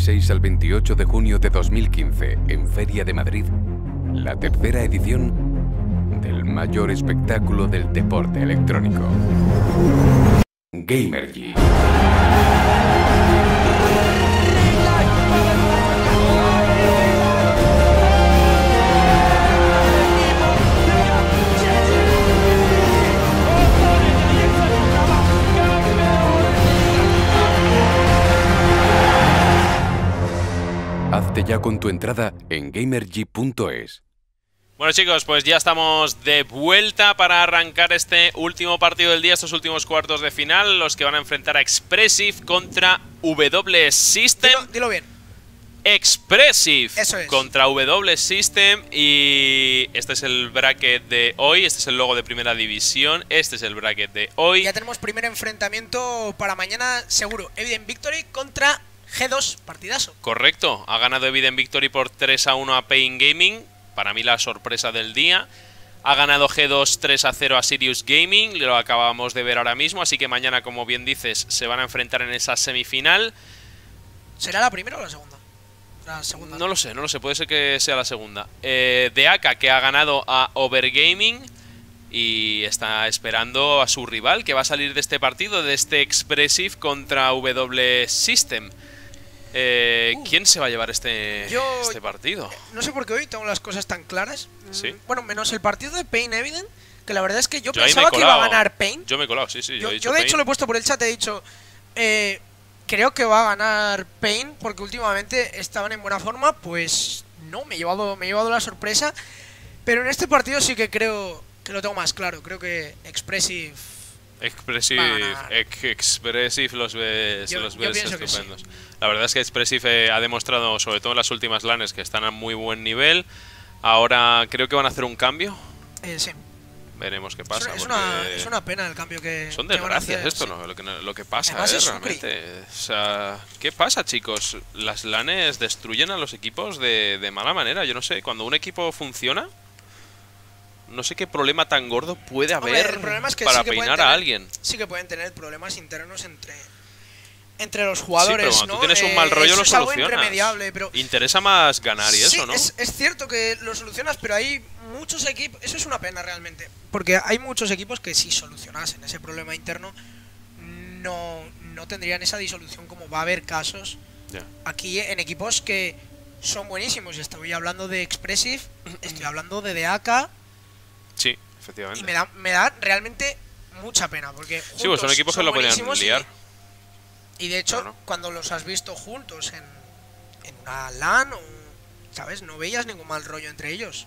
26 al 28 de junio de 2015 en Feria de Madrid, la tercera edición del mayor espectáculo del deporte electrónico. Gamergy. Ya con tu entrada en gamergy.es. Bueno chicos, pues ya estamos de vuelta para arrancar este último partido del día, estos últimos cuartos de final, los que van a enfrentar a Expressive contra W System. Dilo, dilo bien. Expressive Eso es. contra W System y este es el bracket de hoy, este es el logo de primera división, este es el bracket de hoy. Ya tenemos primer enfrentamiento para mañana, seguro. Evident Victory contra G2, partidazo. Correcto, ha ganado Evident Victory por 3 a 1 a Pain Gaming, para mí la sorpresa del día. Ha ganado G2 3 a 0 a Sirius Gaming, lo acabamos de ver ahora mismo, así que mañana, como bien dices, se van a enfrentar en esa semifinal. ¿Será la primera o la segunda? La segunda. No lo sé, no lo sé, puede ser que sea la segunda. Eh, de Aka, que ha ganado a Overgaming y está esperando a su rival, que va a salir de este partido, de este Expressive contra W System. Eh, Uh. ¿Quién se va a llevar este, Yo- este partido? No sé por qué hoy tengo las cosas tan claras. Mm, Sí. Bueno, menos el partido de Pain Evident, que la verdad es que yo, pensaba que iba a ganar Pain. Yo me he colado, sí, sí. Yo, Yo, he yo de hecho lo he puesto por el chat, he dicho, eh, creo que va a ganar Pain porque últimamente estaban en buena forma, pues no, me he llevado, me he llevado la sorpresa, pero en este partido sí que creo que lo tengo más claro, creo que Expressive... Expressive, ex- los ves, Yo- los ves estupendos. La verdad es que Expressive eh, ha demostrado, sobre todo en las últimas lanes, que están a muy buen nivel. Ahora creo que van a hacer un cambio. eh, sí. Veremos qué Es pasa. una- es, porque una, es una pena el cambio que... Son desgracias esto, sí. ¿no? Lo que, lo que pasa, Además eh, es realmente. O sea, ¿qué pasa, chicos? Las lanes destruyen a los equipos de, de mala manera. Yo no sé, cuando un equipo funciona, no sé qué problema tan gordo puede haber es que para sí que pueden peinar a alguien. Sí que pueden tener problemas internos entre entre los Sí, jugadores, pero cuando ¿no? tú tienes un Eh, mal rollo eso lo es algo solucionas. irremediable, pero Interesa más ganar y Sí, eso, ¿no? Es, es cierto que lo solucionas, pero hay muchos equipos. Eso es una pena realmente. Porque hay muchos equipos que si solucionasen ese problema interno, no, no tendrían esa disolución como va a haber casos aquí en equipos que son buenísimos. Y Estoy hablando de Expressive, estoy hablando de DAK. Sí, efectivamente. Y me da, me da realmente mucha pena. Porque sí, pues son equipos que lo podían buenísimos y- liar. Y, de hecho, Claro. cuando los has visto juntos en, en una LAN, o, ¿sabes? No veías ningún mal rollo entre ellos.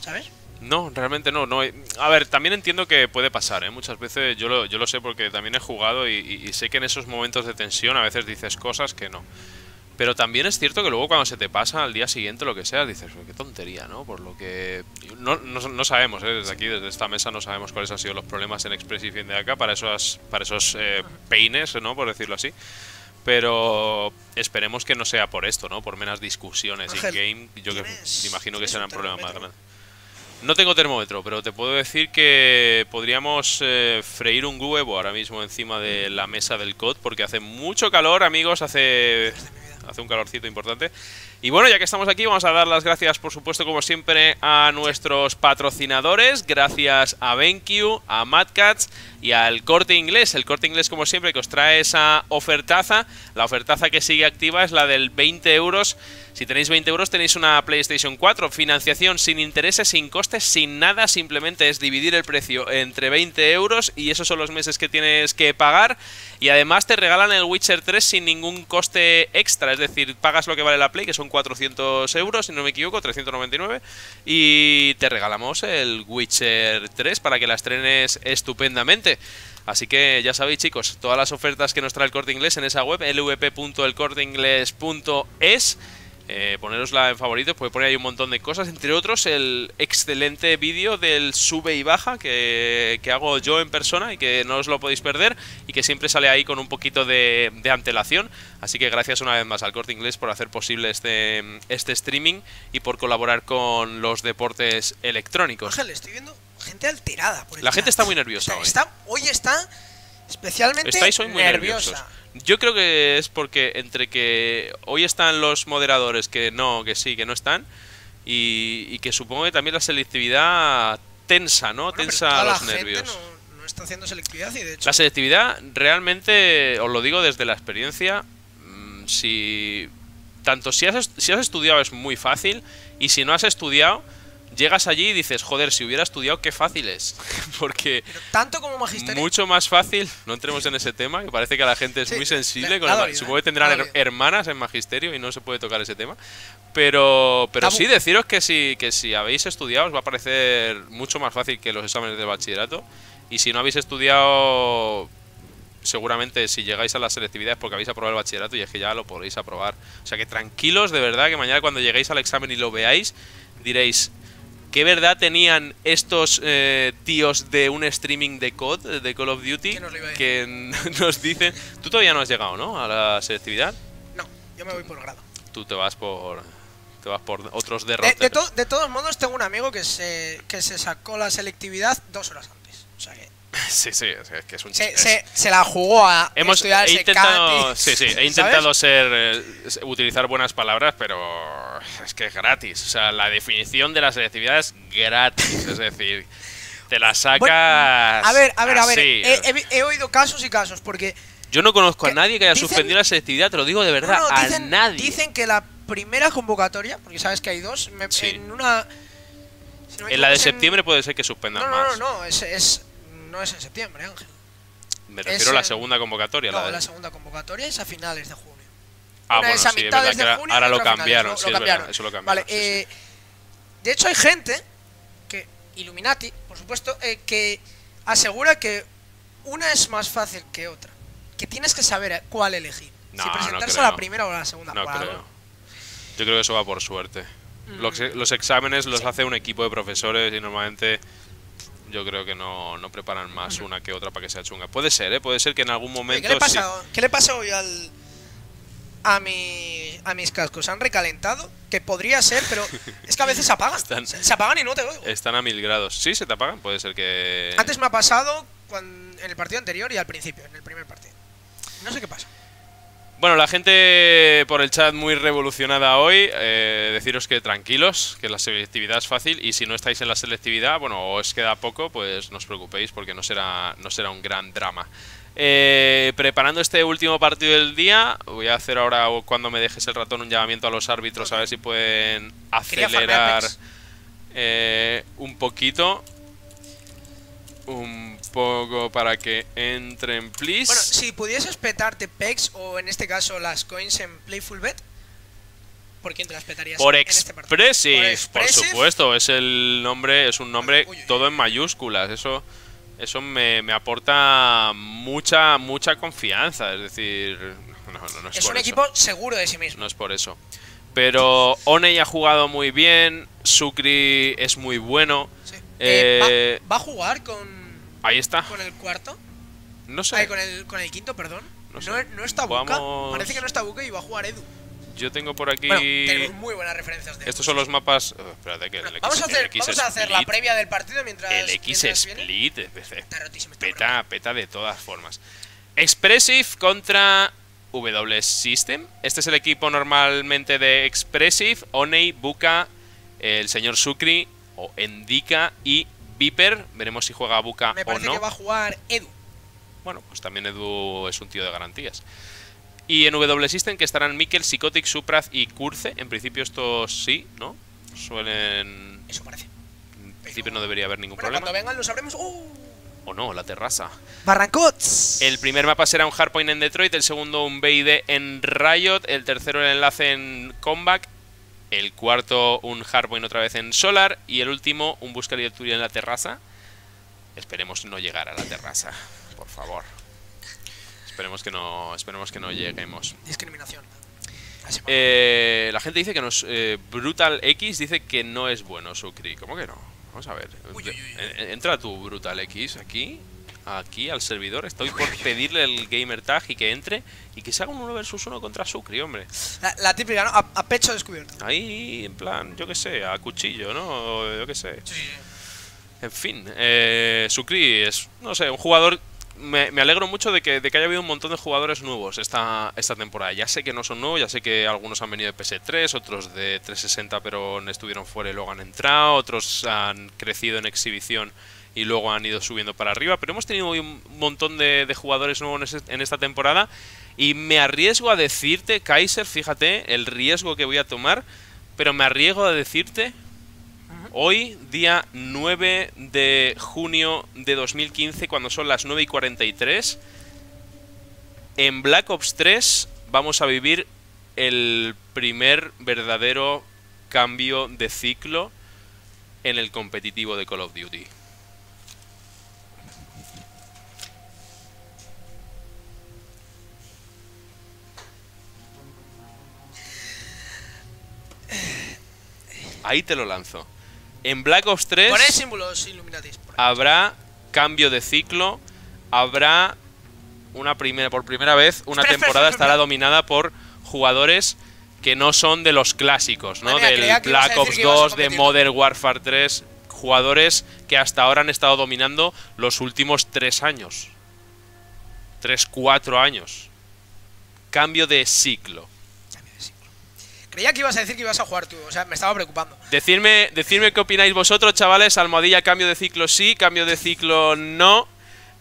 ¿Sabes? No, realmente no, no. A ver, también entiendo que puede pasar, ¿eh? Muchas veces yo lo, yo lo sé porque también he jugado y, y- y sé que en esos momentos de tensión a veces dices cosas que no. Pero también es cierto que luego cuando se te pasa al día siguiente lo que sea, dices, "Pues qué tontería, ¿no? Por lo que... No, no, no sabemos, ¿eh? Desde aquí, desde esta mesa, no sabemos cuáles han sido los problemas en Expressive y DAK para esos, para esos eh, peines, ¿no? Por decirlo así. Pero esperemos que no sea por esto, ¿no? Por menos discusiones in-game. Yo que ¿tienes- imagino que serán un problemas más grandes. No tengo termómetro, pero te puedo decir que podríamos eh, freír un huevo ahora mismo encima de la mesa del COD porque hace mucho calor, amigos, hace, hace un calorcito importante. Y bueno, ya que estamos aquí, vamos a dar las gracias, por supuesto, como siempre, a nuestros patrocinadores. Gracias a BenQ, a MadCats y al Corte Inglés. El Corte Inglés, como siempre, que os trae esa ofertaza. La ofertaza que sigue activa es la del 20 euros. Si tenéis 20 euros tenéis una PlayStation 4, financiación sin intereses, sin costes, sin nada, simplemente es dividir el precio entre 20 euros y esos son los meses que tienes que pagar y además te regalan el Witcher 3 sin ningún coste extra, es decir, pagas lo que vale la Play, que son 400 euros, si no me equivoco, 399 y te regalamos el Witcher 3 para que la estrenes estupendamente. Así que ya sabéis chicos, todas las ofertas que nos trae el corte inglés en esa web, lvp.elcorteinglés.es eh, ponerosla en favoritos, porque pone ahí un montón de cosas, entre otros el excelente vídeo del sube y baja que, que hago yo en persona y que no os lo podéis perder y que siempre sale ahí con un poquito de, de antelación. Así que gracias una vez más al Corte Inglés por hacer posible este, este streaming y por colaborar con los deportes electrónicos. Ángel, estoy viendo gente alterada por el La chat. gente está muy nerviosa sea, hoy. está- hoy está especialmente Estáis hoy muy nerviosa. nerviosos. Yo creo que es porque entre que hoy están los moderadores que no, que sí, que no están, y, y que supongo que también la selectividad tensa, ¿no? Bueno, tensa los nervios. No, no está haciendo selectividad y de hecho. La selectividad, realmente, os lo digo desde la experiencia, mm, si tanto si has, si has estudiado es muy fácil, y si no has estudiado, llegas allí y dices, joder, si hubiera estudiado, qué fácil es. Porque pero tanto como magisterio. mucho más fácil, no entremos en ese tema, que parece que la gente es Sí, muy sensible. le- con el dolido, supongo que tendrán her- hermanas en magisterio y no se puede tocar ese tema. Pero, pero Tabú. sí, deciros que si, que si habéis estudiado os va a parecer mucho más fácil que los exámenes de bachillerato. Y si no habéis estudiado, seguramente si llegáis a la selectividad es porque habéis aprobado el bachillerato y es que ya lo podéis aprobar. O sea que tranquilos, de verdad, que mañana cuando lleguéis al examen y lo veáis, diréis, ¿qué verdad tenían estos eh, tíos de un streaming de COD, de Call of Duty, ¿Quién nos que nos dicen... Tú todavía no has llegado, ¿no? A la selectividad. No, yo me voy por grado. Tú te vas por... Te vas por otros De, derroteros. de, to- de todos modos, tengo un amigo que se, que se sacó la selectividad dos horas antes. O sea que Sí, sí, es que- es un... se, se, se la jugó a Hemos estudiar he intentado, sí, sí, he intentado ser eh, utilizar buenas palabras, pero es que es gratis. O sea, la definición de la selectividad es gratis, es decir, te la sacas. Bueno, a ver, a ver, a ver. He, he vi- he oído casos y casos porque Yo no conozco a nadie que haya dicen- suspendido la selectividad, te lo digo de verdad, No, no, a nadie. Dicen que la primera convocatoria, porque sabes que hay dos, me- Sí. en una. si no me en la de en- septiembre puede ser que suspendan No, no, más. no, no, es, es- no es en septiembre, Ángel. Me es refiero a la en- segunda convocatoria. No, la de- la segunda convocatoria es a finales de junio. ah, Una bueno, es sí, es verdad que ahora, junio y ahora lo cambiaron, sí, lo es verdad, eso lo cambiaron. Vale, sí, sí. eh, de hecho hay gente que Illuminati, por supuesto, eh, que asegura que una es más fácil que otra. Que tienes que saber cuál elegir. No, si presentarse a la primera o a la segunda. No creo. Yo creo que eso va por suerte. Los, Mm. los exámenes los hace un equipo de profesores y normalmente yo creo que no, no preparan más una que otra para que sea chunga. Puede ser, ¿eh? Puede ser que en algún momento... ¿Qué le sí. pasa, ¿qué le pasa hoy al a mi a mis cascos? ¿Han recalentado? Que podría ser, pero es que a veces se apagan. Están- Se, apagan y no te oigo. Están a mil grados. Sí, se te apagan. Puede ser que... Antes me ha pasado cuan- en el partido anterior y al principio, en el primer partido. No sé qué pasa. Bueno, la gente por el chat muy revolucionada hoy. eh, deciros que tranquilos, que la selectividad es fácil. Y si no estáis en la selectividad, bueno, o os queda poco, pues no os preocupéis porque no será, no será un gran drama. Eh, preparando este último partido del día, voy a hacer ahora, cuando me dejes el ratón, un llamamiento a los árbitros a ver si pueden acelerar eh, un poquito. Un poco para que entren, please. Bueno, si pudieses petarte pegs o en este caso las coins en Playful Bet, ¿por quién te las petarías Por en este? Expressive, por, Expressive. supuesto, es el nombre, es un nombre Uy, uy, uy. todo en mayúsculas, eso eso me, me aporta mucha mucha confianza, es decir, no, no, no es, Es por un eso, equipo seguro de sí mismo. no es por eso. Pero Oney ha jugado muy bien, Sukri es muy bueno. Sí. Eh, Eh, va, va a jugar con, Ahí está. con el cuarto? No sé. Ay, con el, con el quinto, perdón. No No, sé. no está Buca. Vamos- Parece que no está Buca y va a jugar Edu. Yo tengo por aquí Bueno, tenemos muy buenas referencias de estos son los mapas. oh, espérate que el X, Vamos a hacer, X vamos a hacer la previa del partido mientras. El X mientras. Split, Está rotísimo, está Peta, peta de todas formas. Expressive contra W System. Este es el equipo normalmente de Expressive. Oney, Buka, el señor Sukri, o Endika y Viper. Veremos si juega Buka Me o parece no. que va a jugar Edu. Bueno, pues también Edu es un tío de garantías. Y en W System que estarán Mikkel, Psychotic, Supraz y Kurze. En principio estos sí, ¿no? Suelen... Eso parece. En principio no debería haber ningún Bueno, problema. cuando vengan lo sabremos. ¡Uh! O no, la terraza. Barrancots. El primer mapa será un Hardpoint en Detroit, el segundo un BID en Riot, el tercero el enlace en Comeback, el cuarto un Hardpoint otra vez en Solar y el último un Buscar y en la terraza. Esperemos no llegar a la terraza, por favor. Esperemos que no, esperemos que no lleguemos. Discriminación. Eh, la gente dice que nos eh, Brutal X dice que no es bueno Sucri. ¿Cómo que no? Vamos a ver. Uy, uy, uy. En- Entra tu Brutal X aquí, aquí al servidor. Estoy por pedirle el gamer tag y que entre y que se haga un 1 versus 1 contra Sucri, hombre. La, la típica, ¿no? A, a pecho descubierto. Ahí, en plan, yo qué sé, a cuchillo, ¿no? O yo qué sé. Sí. En fin, eh, Sucri es, no sé, un jugador me, me alegro mucho de que, de que haya habido un montón de jugadores nuevos esta, esta temporada. Ya sé que no son nuevos, ya sé que algunos han venido de PS3, otros de 360 pero estuvieron fuera y luego han entrado, otros han crecido en exhibición y luego han ido subiendo para arriba, pero hemos tenido un montón de, de jugadores nuevos en, esta temporada. Y me arriesgo a decirte, Kaiser, fíjate el riesgo que voy a tomar, pero me arriesgo a decirte Hoy, día 9 de junio de 2015, cuando son las 9 y 43, en Black Ops 3 vamos a vivir el primer verdadero cambio de ciclo en el competitivo de Call of Duty. Ahí te lo lanzo. En Black Ops 3 Poner símbolos Illuminatis. por ahí. habrá cambio de ciclo, habrá una primera por primera vez una Espera, temporada espera, estará espera. dominada por jugadores que no son de los clásicos, ¿no? Del Black Ops que ibas a 2, de. Modern Warfare 3, jugadores que hasta ahora han estado dominando los últimos tres años. Tres, cuatro años. Cambio de ciclo. Creía que ibas a decir que ibas a jugar tú, o sea, me estaba preocupando. Decidme, decidme qué opináis vosotros, chavales. Almohadilla, cambio de ciclo sí, cambio de ciclo no.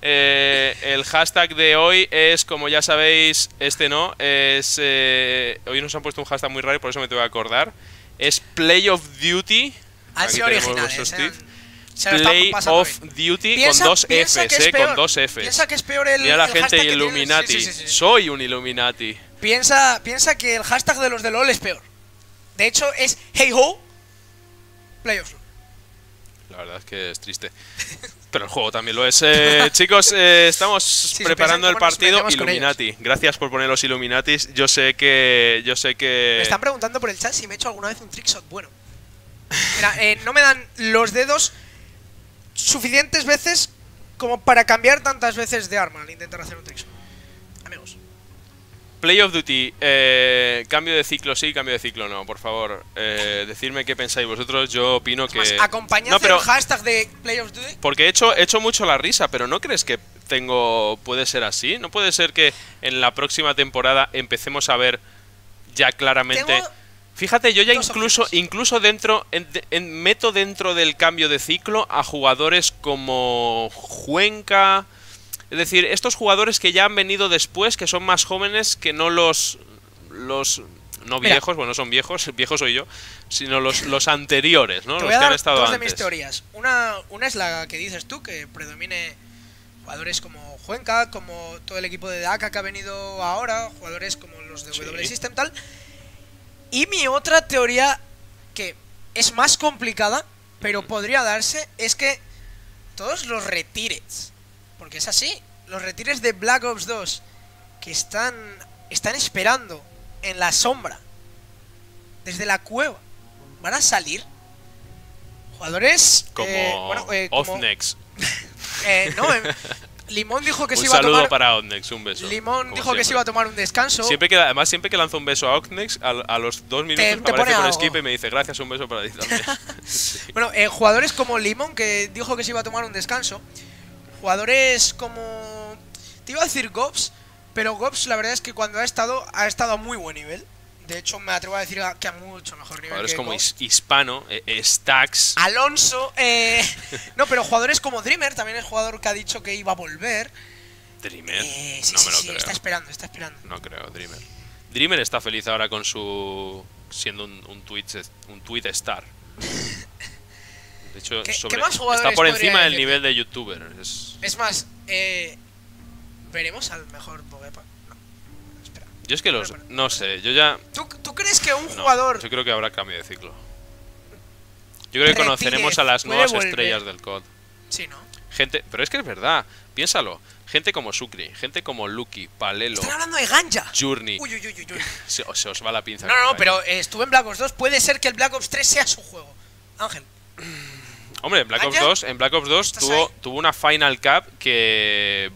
Eh, el hashtag de hoy es, como ya sabéis, este no. Es, eh, hoy nos han puesto un hashtag muy raro y por eso me tengo que acordar. Es Play of Duty. Han Aquí sido originales, ¿eh? Play of bien. Duty Piensa- con dos Fs, eh, peor. con dos Fs. Piensa que es peor el. Mira la el gente Illuminati. sí, sí, sí, sí. Soy un Illuminati. Piensa, piensa que el hashtag de los de LOL es peor. De hecho, es Hey Ho Playoffs. La verdad es que es triste. Pero el juego también lo es. Eh, chicos, eh, estamos preparando el partido Illuminati. Gracias por poner los Illuminatis. Yo sé que. Yo sé que. Me están preguntando por el chat si me he hecho alguna vez un trickshot bueno. Mira, eh, no me dan los dedos suficientes veces como para cambiar tantas veces de arma al intentar hacer un trickshot. Amigos. Play of Duty. eh, cambio de ciclo sí, cambio de ciclo no. Por favor, eh, decidme qué pensáis vosotros. Yo opino que. Más, acompañad no, pero. el hashtag de Play of Duty. Porque he hecho, he hecho mucho la risa, pero ¿no crees que tengo. puede ser así? ¿No puede ser que en la próxima temporada empecemos a ver ya claramente. Tengo Fíjate, yo ya incluso, incluso dentro, en- en- meto dentro del cambio de ciclo a jugadores como Juenca. Es decir, estos jugadores que ya han venido después, que son más jóvenes que no los. los no Mira. viejos, bueno, son viejos, viejo soy yo, sino los, los anteriores, ¿no? Te los voy a que han estado dos de mis teorías. Una, una es la que dices tú, que predomine jugadores como Juenca, como todo el equipo de DACA que ha venido ahora, jugadores como los de Sí. W System tal. Y mi otra teoría, que es más complicada, pero podría darse, es que todos los retires, porque es así, los retires de Black Ops 2 que están, están esperando en la sombra, desde la cueva, van a salir. Jugadores Como, eh, bueno, eh, como- eh, no, eh, Limón dijo que Un se iba a saludo tomar. para Oznex, un beso. Limón dijo que se iba a tomar un descanso. Siempre que, además, siempre que lanzo un beso a Oznex, a, a los dos minutos te me pone aparece por skip y me dice gracias, un beso para ti también. Bueno, eh, jugadores como Limón, que dijo que se iba a tomar un descanso. Jugadores como. Te iba a decir Gops, pero Gops la verdad es que cuando ha estado, ha estado a muy buen nivel. De hecho, me atrevo a decir que a mucho mejor nivel. Jugadores que como Hispano, eh, eh, Stax. Alonso, eh, no, pero jugadores como Dreamer, también es jugador que ha dicho que iba a volver. Dreamer. Eh, sí, no sí, me lo sí, creo. está esperando, está esperando. No creo, Dreamer. Dreamer está feliz ahora con su. siendo un, un, tweet, un tweet star. De hecho, ¿Qué- sobre- qué más está por encima del nivel de youtuber. Es- Es más, eh, veremos al mejor Bogepa. No, espera. yo es que los. No sé, yo ya. ¿Tú, tú crees que un No, jugador Yo creo que habrá cambio de ciclo. Yo creo que conoceremos a las nuevas volver. estrellas del COD. Sí, ¿no? Gente, pero es que es verdad, piénsalo. Gente como Sucri, gente como Lucky, Palelo, Están hablando de Ganja. Journey. Uy, uy, uy. Se, se os va la pinza. No, no, no, pero estuve en Black Ops 2. Puede ser que el Black Ops 3 sea su juego. Ángel. Hombre, en Black Ops Ganja, 2, en Black Ops 2 ¿estás tuvo, tuvo una Final Cup que.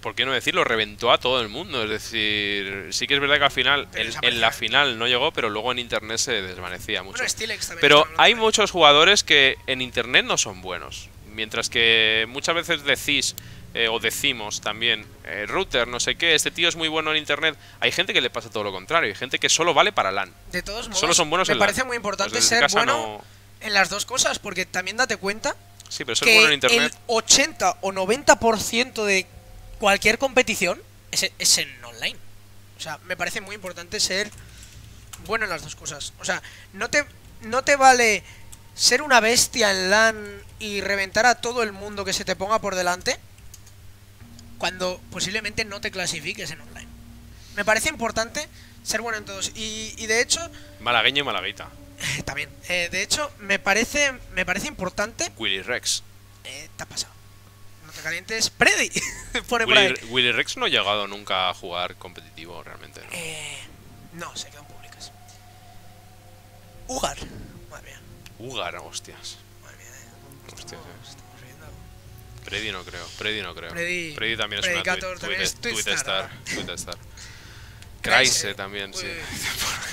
¿Por qué no decirlo? Reventó a todo el mundo. Es decir, sí que es verdad que al final, en, la final no llegó, pero luego en internet se desvanecía mucho. Bueno. Pero hay muchos jugadores que en internet no son buenos. Mientras que muchas veces decís eh, o decimos también, eh, router, no sé qué, este tío es muy bueno en internet, hay gente que le pasa todo lo contrario, hay gente que solo vale para LAN. De todos modos, Solo son buenos me en LAN. parece muy importante ser bueno no- en las dos cosas, porque también date cuenta Sí, pero ser que bueno en internet. el 80 o 90% de cualquier competición es, es en online. O sea, me parece muy importante ser bueno en las dos cosas. O sea, no te, no te vale ser una bestia en LAN y reventar a todo el mundo que se te ponga por delante cuando posiblemente no te clasifiques en online. Me parece importante ser bueno en todos. Y, y de hecho, Malagueño y malaguita. también, eh, de hecho, me parece, me parece importante Willy Rex. eh, te ha pasado. No te calientes. Preddy. Pone por ahí. Willy, Willy Rex no ha llegado nunca a jugar competitivo realmente. ¿no? Eh, no, se quedan públicas. Ugar. Madre mía. Ugar, hostias. Madre mía. eh. Hostias, eh. Estamos viendo. Preddy no creo. Preddy no creo. Preddy- también es una tweet, también es tweet- Twitstar, Twitstar, Twitstar. Kreise. También, sí. Uy,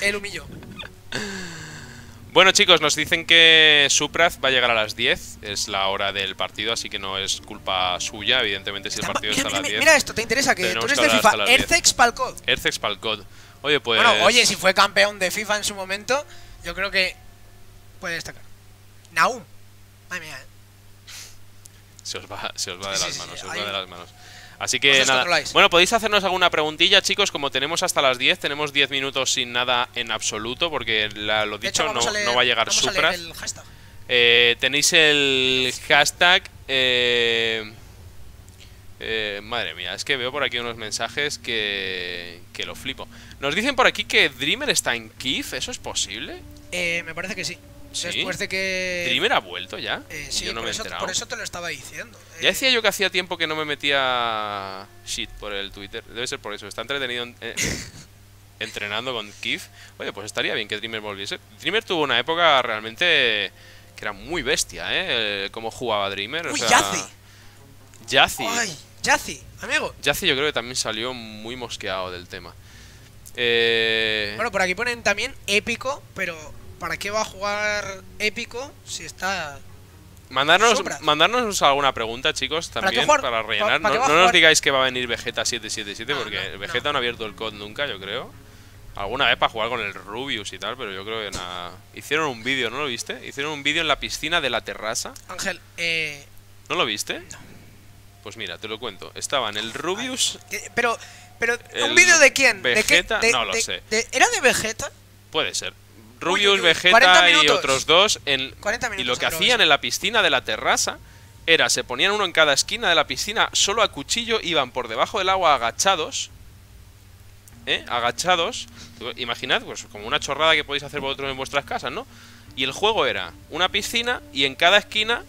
El humillo. Bueno chicos, nos dicen que Supraz va a llegar a las 10, es la hora del partido, así que no es culpa suya, evidentemente si el Está- partido mira, está a mira, las 10. mira esto, te interesa que tú eres de FIFA. hasta las 10. Ercex Palcod. Ercex Palcod. Oye, pues... Bueno, oye, si fue campeón de FIFA en su momento, yo creo que puede destacar. Naum. Madre mía, eh. Se os va, se os va de las manos, se os va de las manos. Así que nada. Bueno, podéis hacernos alguna preguntilla, chicos. Como tenemos hasta las 10, tenemos 10 minutos sin nada en absoluto, porque la- lo hecho, dicho, no, leer, va a llegar vamos a leer Supraz. el hashtag. Eh, tenéis el hashtag. eh, eh, madre mía, es que veo por aquí unos mensajes que, que lo flipo. Nos dicen por aquí que Dreamer está en Kiev, ¿eso es posible? Eh, me parece que sí. ¿Sí? Después de que. ¿Dreamer ha vuelto ya? Eh, sí, Yo no por, me he eso, por eso te lo estaba diciendo. Ya Eh, decía yo que hacía tiempo que no me metía shit por el Twitter. Debe ser por eso. Está entretenido en- eh, entrenando con Kif. Oye, pues estaría bien que Dreamer volviese. Dreamer tuvo una época realmente que era muy bestia, ¿eh? Cómo jugaba Dreamer. o Uy, sea. Yazi. Ay, Yazi, amigo. Yazi yo creo que también salió muy mosqueado del tema. Eh, Bueno, por aquí ponen también épico, pero ¿para qué va a jugar épico si está. Mandarnos, mandarnos alguna pregunta, chicos, ¿Para qué también para ¿Pa- rellenar. para no nos digáis que va a venir Vegeta 777 No, porque no, Vegeta no. ha abierto el COD nunca, yo creo. Alguna vez para jugar con el Rubius y tal, pero yo creo que nada. Hicieron un vídeo, ¿no lo viste? Hicieron un vídeo en la piscina de la terraza. Ángel, eh. ¿No lo viste? Pues mira, te lo cuento. Estaban el Rubius, pero. Pero, ¿un vídeo de quién? ¿De qué? Vegeta, De- no lo de- sé. ¿Era de Vegeta? puede ser. Rubius, uy, uy, 40 Vegeta y otros dos. En, 40 y minutos. lo que hacían en la piscina de la terraza era, se ponían uno en cada esquina de la piscina, solo a cuchillo, iban por debajo del agua agachados. ¿Eh? Agachados. Imaginad, pues como una chorrada que podéis hacer vosotros en vuestras casas, ¿no? Y el juego era una piscina y en cada esquina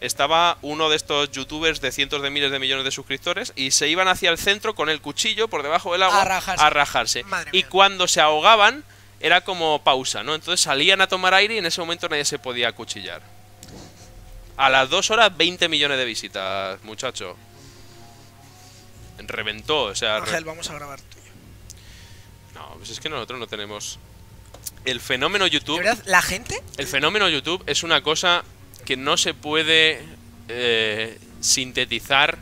estaba uno de estos youtubers de cientos de miles de millones de suscriptores y se iban hacia el centro con el cuchillo por debajo del agua A rajarse. rajarse. Madre Y cuando se ahogaban era como pausa, ¿no? Entonces salían a tomar aire y en ese momento nadie se podía acuchillar. A las dos horas 20 millones de visitas, muchacho. Reventó, o sea... re- Ángel, vamos a grabar tuyo. No, pues es que nosotros no tenemos... El fenómeno De YouTube... verdad, la gente. El fenómeno YouTube es una cosa que no se puede eh, sintetizar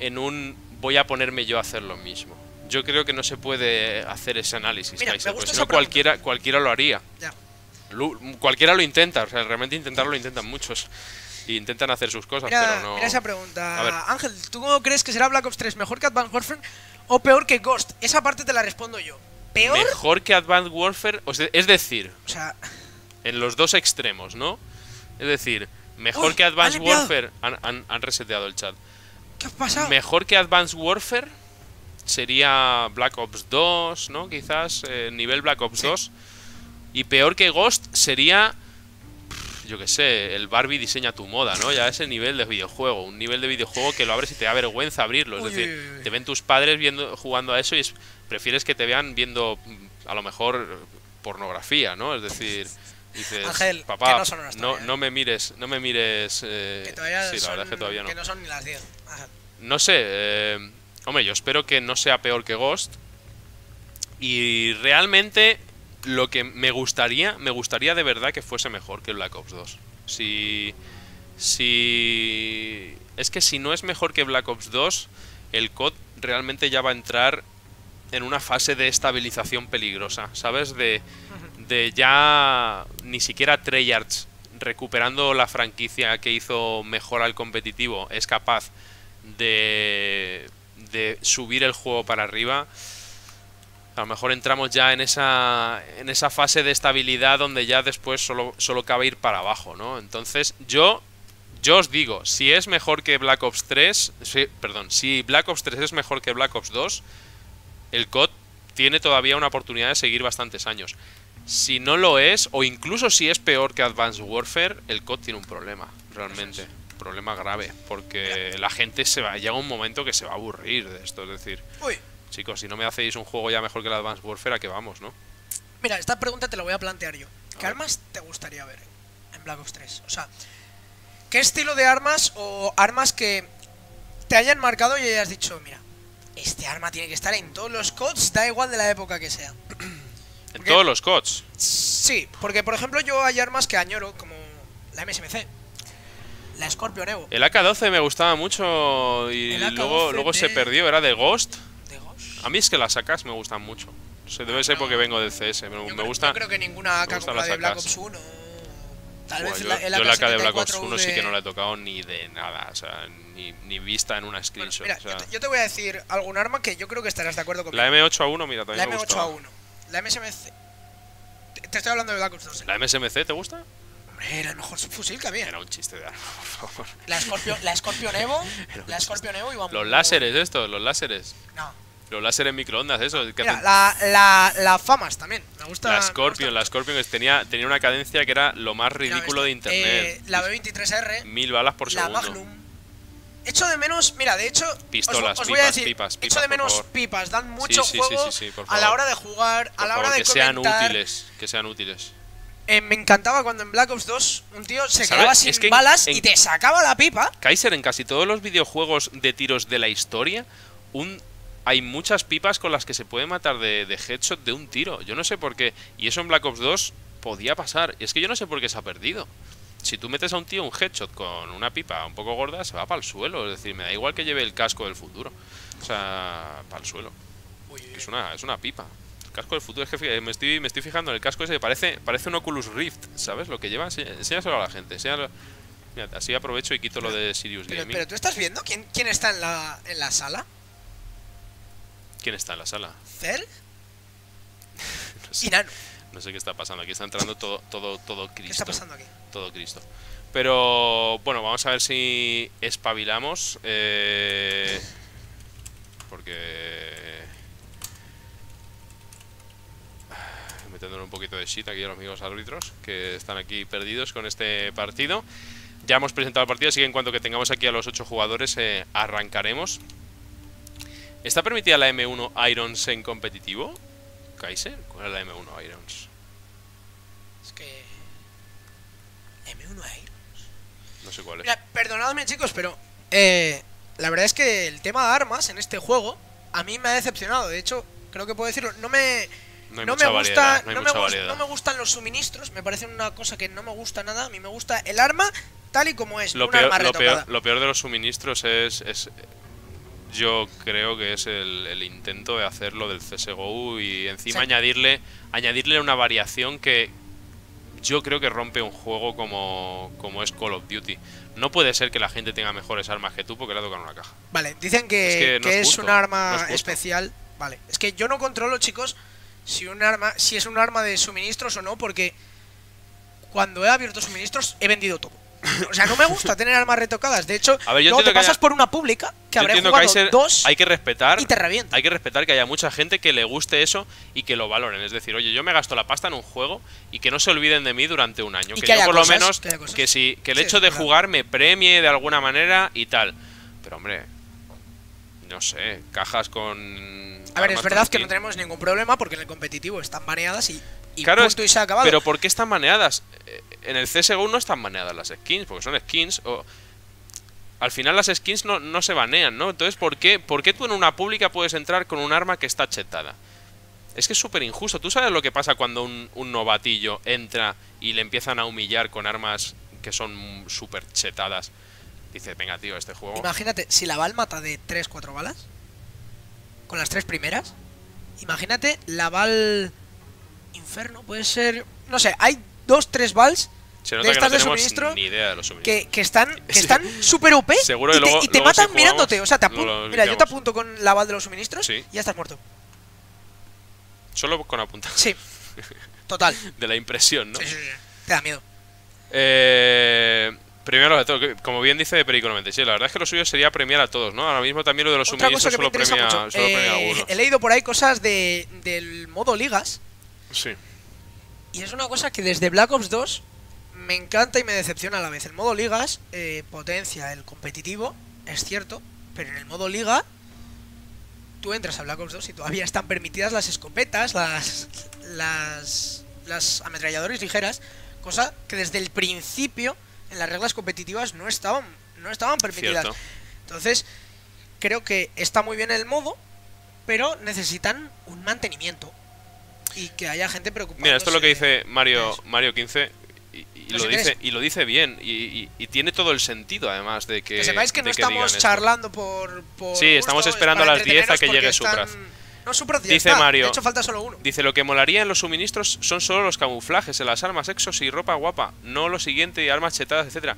en un voy a ponerme yo a hacer lo mismo. Yo creo que no se puede hacer ese análisis, Mira, Kaiser, me gusta esa cualquiera, cualquiera lo haría. Ya. Lu- cualquiera lo intenta, o sea, realmente intentarlo lo intentan muchos. Y intentan hacer sus cosas, Mira, pero no. mira esa pregunta. A ver. Ángel, ¿tú cómo crees que será Black Ops 3? ¿Mejor que Advanced Warfare o peor que Ghost? Esa parte te la respondo yo. ¿Peor? Mejor que Advanced Warfare, o sea, es decir, O sea, en los dos extremos, ¿no? Es decir, mejor Uy, que han Advanced limpiado. Warfare. Han, han- han reseteado el chat. ¿qué ha pasado? Mejor que Advanced Warfare sería Black Ops 2, ¿no? Quizás eh, nivel Black Ops 2. Y peor que Ghost sería, yo qué sé, el Barbie diseña tu moda, ¿no? Ya ese nivel de videojuego. Un nivel de videojuego que lo abres y te da vergüenza abrirlo. Es Uy, decir, uy, uy, uy. te ven tus padres viendo, jugando a eso y es- prefieres que te vean viendo mm, a lo mejor pornografía, ¿no? Es decir... Dices, Ángel, papá, que no son no, ¿eh?". no me mires, no me mires. eh, que todavía sí, la son, verdad es que todavía no. que no son ni las 10. Ángel. No sé, eh, hombre, yo espero que no sea peor que Ghost. Y realmente lo que me gustaría, me gustaría de verdad que fuese mejor que Black Ops 2. Si Si... Es que si no es mejor que Black Ops 2, el COD realmente ya va a entrar en una fase de estabilización peligrosa, ¿sabes? De, de ya ni siquiera Treyarch recuperando la franquicia que hizo mejor al competitivo es capaz de, subir el juego para arriba. A lo mejor entramos ya en esa, en esa fase de estabilidad donde ya después solo, solo cabe ir para abajo, ¿no? Entonces yo, yo os digo, si es mejor que Black Ops 3, sí, perdón, si Black Ops 3 es mejor que Black Ops 2, el COD tiene todavía una oportunidad de seguir bastantes años. Si no lo es, o incluso si es peor que Advanced Warfare, el COD tiene un problema, realmente. Problema grave, porque la gente se va, llega un momento que se va a aburrir de esto. Es decir, Uy, chicos, si no me hacéis un juego ya mejor que el Advanced Warfare, ¿a qué vamos, no? mira, esta pregunta te la voy a plantear yo. ¿Qué armas te gustaría ver en Black Ops 3? O sea, ¿qué estilo de armas o armas que te hayan marcado y hayas dicho, mira, este arma tiene que estar en todos los codes, da igual de la época que sea? En todos los CODs. Sí, porque por ejemplo yo hay armas que añoro, como la MSMC, la Scorpion Evo, El AK-12 me gustaba mucho y El AK-12 luego, luego se perdió, era de Ghost. de Ghost. A mí es que las sacas me gustan mucho. Sé, debe ser no. porque vengo del CS, Yo me creo- gusta. Yo creo que ninguna AK como la de Black AKs. Ops 1. Tal Buah, vez yo, la- el yo la AK de Black Ops 74 1 sí que no la he tocado ni de nada, o sea, ni, ni vista en una Bueno, screenshot. mira, o sea, yo, te, yo te voy a decir algún arma que yo creo que estarás de acuerdo conmigo. la M8A1, mira, también La me M8 gustaba. a 1 La MSMC. Te, te estoy hablando de Black Ops 2. ¿eh? ¿La MSMC te gusta? Hombre, era el mejor fusil que había. Era un chiste de arma, por favor. La Scorpion, la Scorpion Evo. La. Scorpion Evo iba Los muy- láseres estos, los láseres. No. Los láseres microondas, eso. Mira, hacen- la, la, la FAMAS también. Me gusta. la Scorpion, gusta la Scorpion que tenía, tenía una cadencia que era lo más ridículo de internet. eh, la B23R. Mil balas por la segundo. Magnum. Echo de menos, mira, de hecho, os- Pistolas, os, voy a pipas, decir, pipas, echo pipas, de por menos pipas, dan mucho sí, sí, juego sí, sí, por a la favor. hora de jugar, a Por la favor, hora de que sean comentar. útiles, que sean útiles. Eh, me encantaba cuando en Black Ops 2 un tío se ¿Sabes? quedaba sin Es que en- balas en- y te sacaba la pipa. Kaiser, en casi todos los videojuegos de tiros de la historia, un, hay muchas pipas con las que se puede matar de, de headshot de un tiro. Yo no sé por qué. Y eso en Black Ops 2 podía pasar. Y es que yo no sé por qué se ha perdido. Si tú metes a un tío un headshot con una pipa un poco gorda, se va para el suelo. Es decir, me da igual que lleve el casco del futuro. O sea, para el suelo. Es una, es una pipa. Casco del futuro es que me estoy, me estoy fijando en el casco ese, parece, parece un Oculus Rift, ¿sabes? Lo que lleva, enséñaselo a la gente. Mira, así aprovecho y quito lo de Sirius Pero, Gaming. pero tú estás viendo quién, quién está en la, en la sala. ¿Quién está en la sala? Cell No sé, y Nano. no sé qué está pasando. Aquí está entrando todo, todo, todo ¿Qué Cristo. está pasando aquí? Todo Cristo. Pero bueno, vamos a ver si espabilamos. eh, porque. Metiéndole un poquito de shit aquí a los amigos árbitros que están aquí perdidos con este partido. Ya hemos presentado el partido, así que en cuanto que tengamos aquí a los 8 jugadores, eh, arrancaremos. ¿Está permitida la M1 Irons en competitivo? ¿Kaiser? ¿Cuál es la M1 Irons? Es que. M1 ahí. No sé cuál es. Mira, perdonadme chicos, pero. Eh, la verdad es que el tema de armas en este juego a mí me ha decepcionado. De hecho, creo que puedo decirlo. No me. No hay no mucha me gusta, variedad, no hay no, me mucha gust- variedad. no me gustan los suministros, me parece una cosa que no me gusta nada. A mí me gusta el arma tal y como es, Lo peor, arma lo, peor, lo peor de los suministros es, es- yo creo que es el, el intento de hacerlo del CSGO y encima Sí. añadirle añadirle una variación que yo creo que rompe un juego como, como es Call of Duty. No puede ser que la gente tenga mejores armas que tú porque le ha tocado una caja. Vale, dicen que, Es que no que es un arma no es justo. especial. Vale, es que yo no controlo, chicos, si un arma, si es un arma de suministros o no, porque cuando he abierto suministros he vendido todo. O sea, no me gusta tener armas retocadas. De hecho, A ver, yo luego te que pasas haya- por una pública que Yo entiendo, jugado Kaiser, dos hay que respetar y te revienta. hay que respetar que haya mucha gente que le guste eso y que lo valoren. Es decir, oye, yo me gasto la pasta en un juego y que no se olviden de mí durante un año. Y que, que yo por cosas, lo menos que que si que el Sí, hecho de jugar me premie de alguna manera y tal. Pero hombre, no sé, cajas con A ver, es verdad que no tenemos ningún problema porque en el competitivo están baneadas y, y Claro, punto es- y se ha acabado. Pero ¿por qué están maneadas? Eh, En el CSGO no están maneadas las skins, porque son skins. O... Al final las skins no, no se banean, ¿no? Entonces, ¿por qué, ¿por qué tú en una pública puedes entrar con un arma que está chetada? Es que es súper injusto. ¿Tú sabes lo que pasa cuando un, un novatillo entra y le empiezan a humillar con armas que son súper chetadas. Dice, venga, tío, este juego. Imagínate, si la Val mata de 3-4 balas, con las tres primeras, imagínate la Val Inferno, puede ser. No sé, hay dos, tres Vals de que estas no de suministro ni idea de los suministros. que, que están que están súper OP Seguro y te, luego- y te si matan jugamos, mirándote. O sea, te luego apun- lo Mira, yo te apunto con la Val de los suministros Sí. y ya estás muerto. Solo con apuntar Sí. Total. de la impresión, ¿no? Sí, sí, sí. Te da miedo. Eh, primero de todo, que- como bien dice Perico 96, la verdad es que lo suyo sería premiar a todos, ¿no? Ahora mismo también lo de los Otra suministros premia, solo premia a eh, algunos. he leído por ahí cosas de, del modo ligas Sí. Y es una cosa que desde Black Ops 2 me encanta y me decepciona a la vez. El modo ligas eh, potencia el competitivo, es cierto, pero en el modo liga tú entras a Black Ops 2 y todavía están permitidas las escopetas, las las las ametralladoras ligeras, cosa que desde el principio en las reglas competitivas no estaban no estaban permitidas. Cierto. Entonces, creo que está muy bien el modo, pero necesitan un mantenimiento y que haya gente preocupada. Mira, esto es lo que dice Mario, eso. Mario 15 y, lo dice y lo dice bien y, y- y tiene todo el sentido además de que Que sepáis que no estamos charlando por, por Sí, estamos gusto, esperando a las 10 a que llegue están- Supraz. No, Dice está, Mario- De hecho, falta solo uno. Dice, lo que molaría en los suministros son solo los camuflajes en las armas, exos y ropa guapa, no lo siguiente, armas chetadas, etcétera.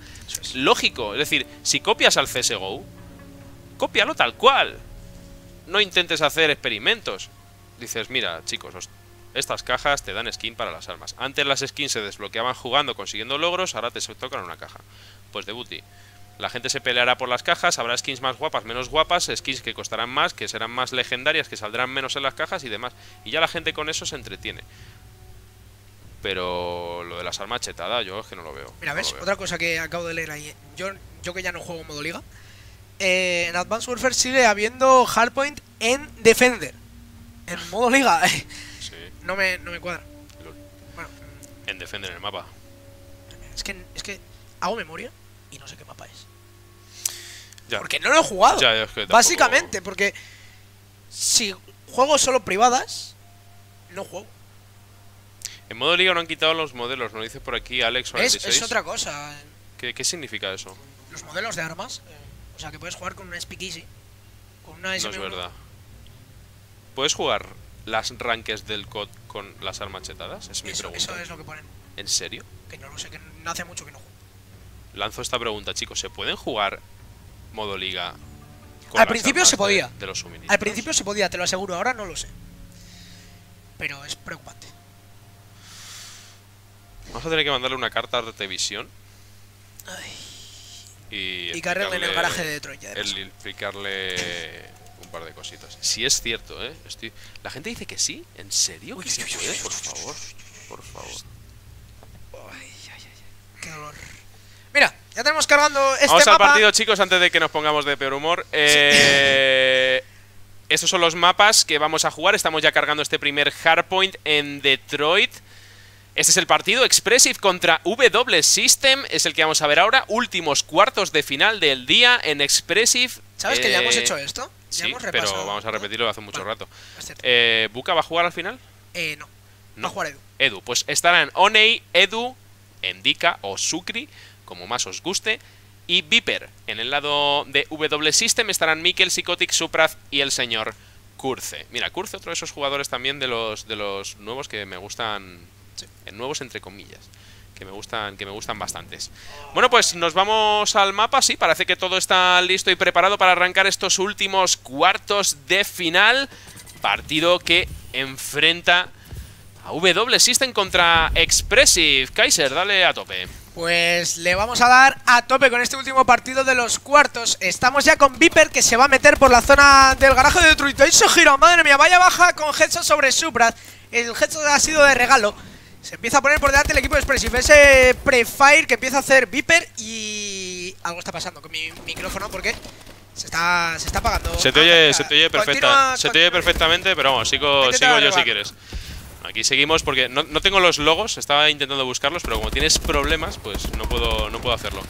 Lógico, es decir, si copias al CSGO, cópialo tal cual. No intentes hacer experimentos. Dices, mira, chicos, os- estas cajas te dan skin para las armas. Antes las skins se desbloqueaban jugando, consiguiendo logros, ahora te tocan una caja. Pues de booty. La gente se peleará por las cajas, habrá skins más guapas, menos guapas, skins que costarán más, que serán más legendarias, que saldrán menos en las cajas y demás. Y ya la gente con eso se entretiene. Pero lo de las armas chetadas, yo es que no lo veo. Mira, no ¿ves? veo. Otra cosa que acabo de leer ahí. Yo, yo que ya no juego en modo liga. eh, en Advanced Warfare sigue habiendo hardpoint en Defender. En modo liga. Sí, no, me, no me cuadra. Bueno, en defender el mapa. es que, es que hago memoria y no sé qué mapa es. Ya. Porque no lo he jugado. Ya, es que tampoco- Básicamente, porque si juego solo privadas, no juego. En modo liga no han quitado los modelos, ¿no? Dice por aquí Alex Es, 46. es otra cosa. ¿Qué, qué significa eso? Los modelos de armas, eh, o sea que puedes jugar con una Speakeasy, con una No es SM1. verdad. ¿Puedes jugar las ranques del COD con las armas chetadas? Es mi Eso, pregunta. eso es lo que ponen. ¿En serio? Que no lo sé, que no hace mucho que no juego. Lanzo esta pregunta, chicos. ¿Se pueden jugar modo liga Al principio se podía. De, los suministros? Al principio se podía, te lo aseguro, ahora no lo sé. Pero es preocupante. Vamos a tener que mandarle una carta de visión. Y, Y que arreglen el garaje de Detroit, ya de paso. el- explicarle un par de cositas. Si es cierto, ¿eh? Estoy... La gente dice que sí. ¿En serio? Uy, ¿Que se uy, uy, Por favor. Por favor. Qué dolor. Mira, ya tenemos cargando este Vamos al partido, chicos, antes de que nos pongamos de peor humor. Eh, estos son los mapas que vamos a jugar. Estamos ya cargando este primer hardpoint en Detroit. Este es el partido Expressive contra W System. Es el que vamos a ver ahora. Últimos cuartos de final del día en Expressive. ¿Sabes que ya hemos Eh, hecho esto? Ya Sí, hemos pero vamos a repetirlo hace mucho rato. Eh, ¿Buka va a jugar al final? Eh, no. no. No jugar Edu. Edu. Pues estarán Onei, Edu, Endika o Sukri, como más os guste, y Viper. En el lado de W System estarán Mikkel, Psychotic, Supraz y el señor Kurze. Mira, Kurze, otro de esos jugadores también de los, de los nuevos que me gustan, nuevos entre comillas, que me gustan, que me gustan bastantes. Bueno, pues nos vamos al mapa, sí, parece que todo está listo y preparado para arrancar estos últimos cuartos de final. Partido que enfrenta a W System contra Expressive. Kaiser, dale a tope. Pues le vamos a dar a tope con este último partido de los cuartos. Estamos ya con Viper que se va a meter por la zona del garaje de Detroit. Ahí se gira, madre mía, vaya baja con headshot sobre Suprat. El headshot ha sido de regalo. Se empieza a poner por delante el equipo de Expressive. Ese pre-fire que empieza a hacer Viper y... Algo está pasando con mi micrófono porque se está, se está apagando. Se te Ah, oye, venga, se te oye perfecta. continúa, se te oye perfectamente, pero vamos, sigo, sigo yo si quieres. Aquí seguimos porque no, no tengo los logos, estaba intentando buscarlos, pero como tienes problemas, pues no puedo, no puedo hacerlo.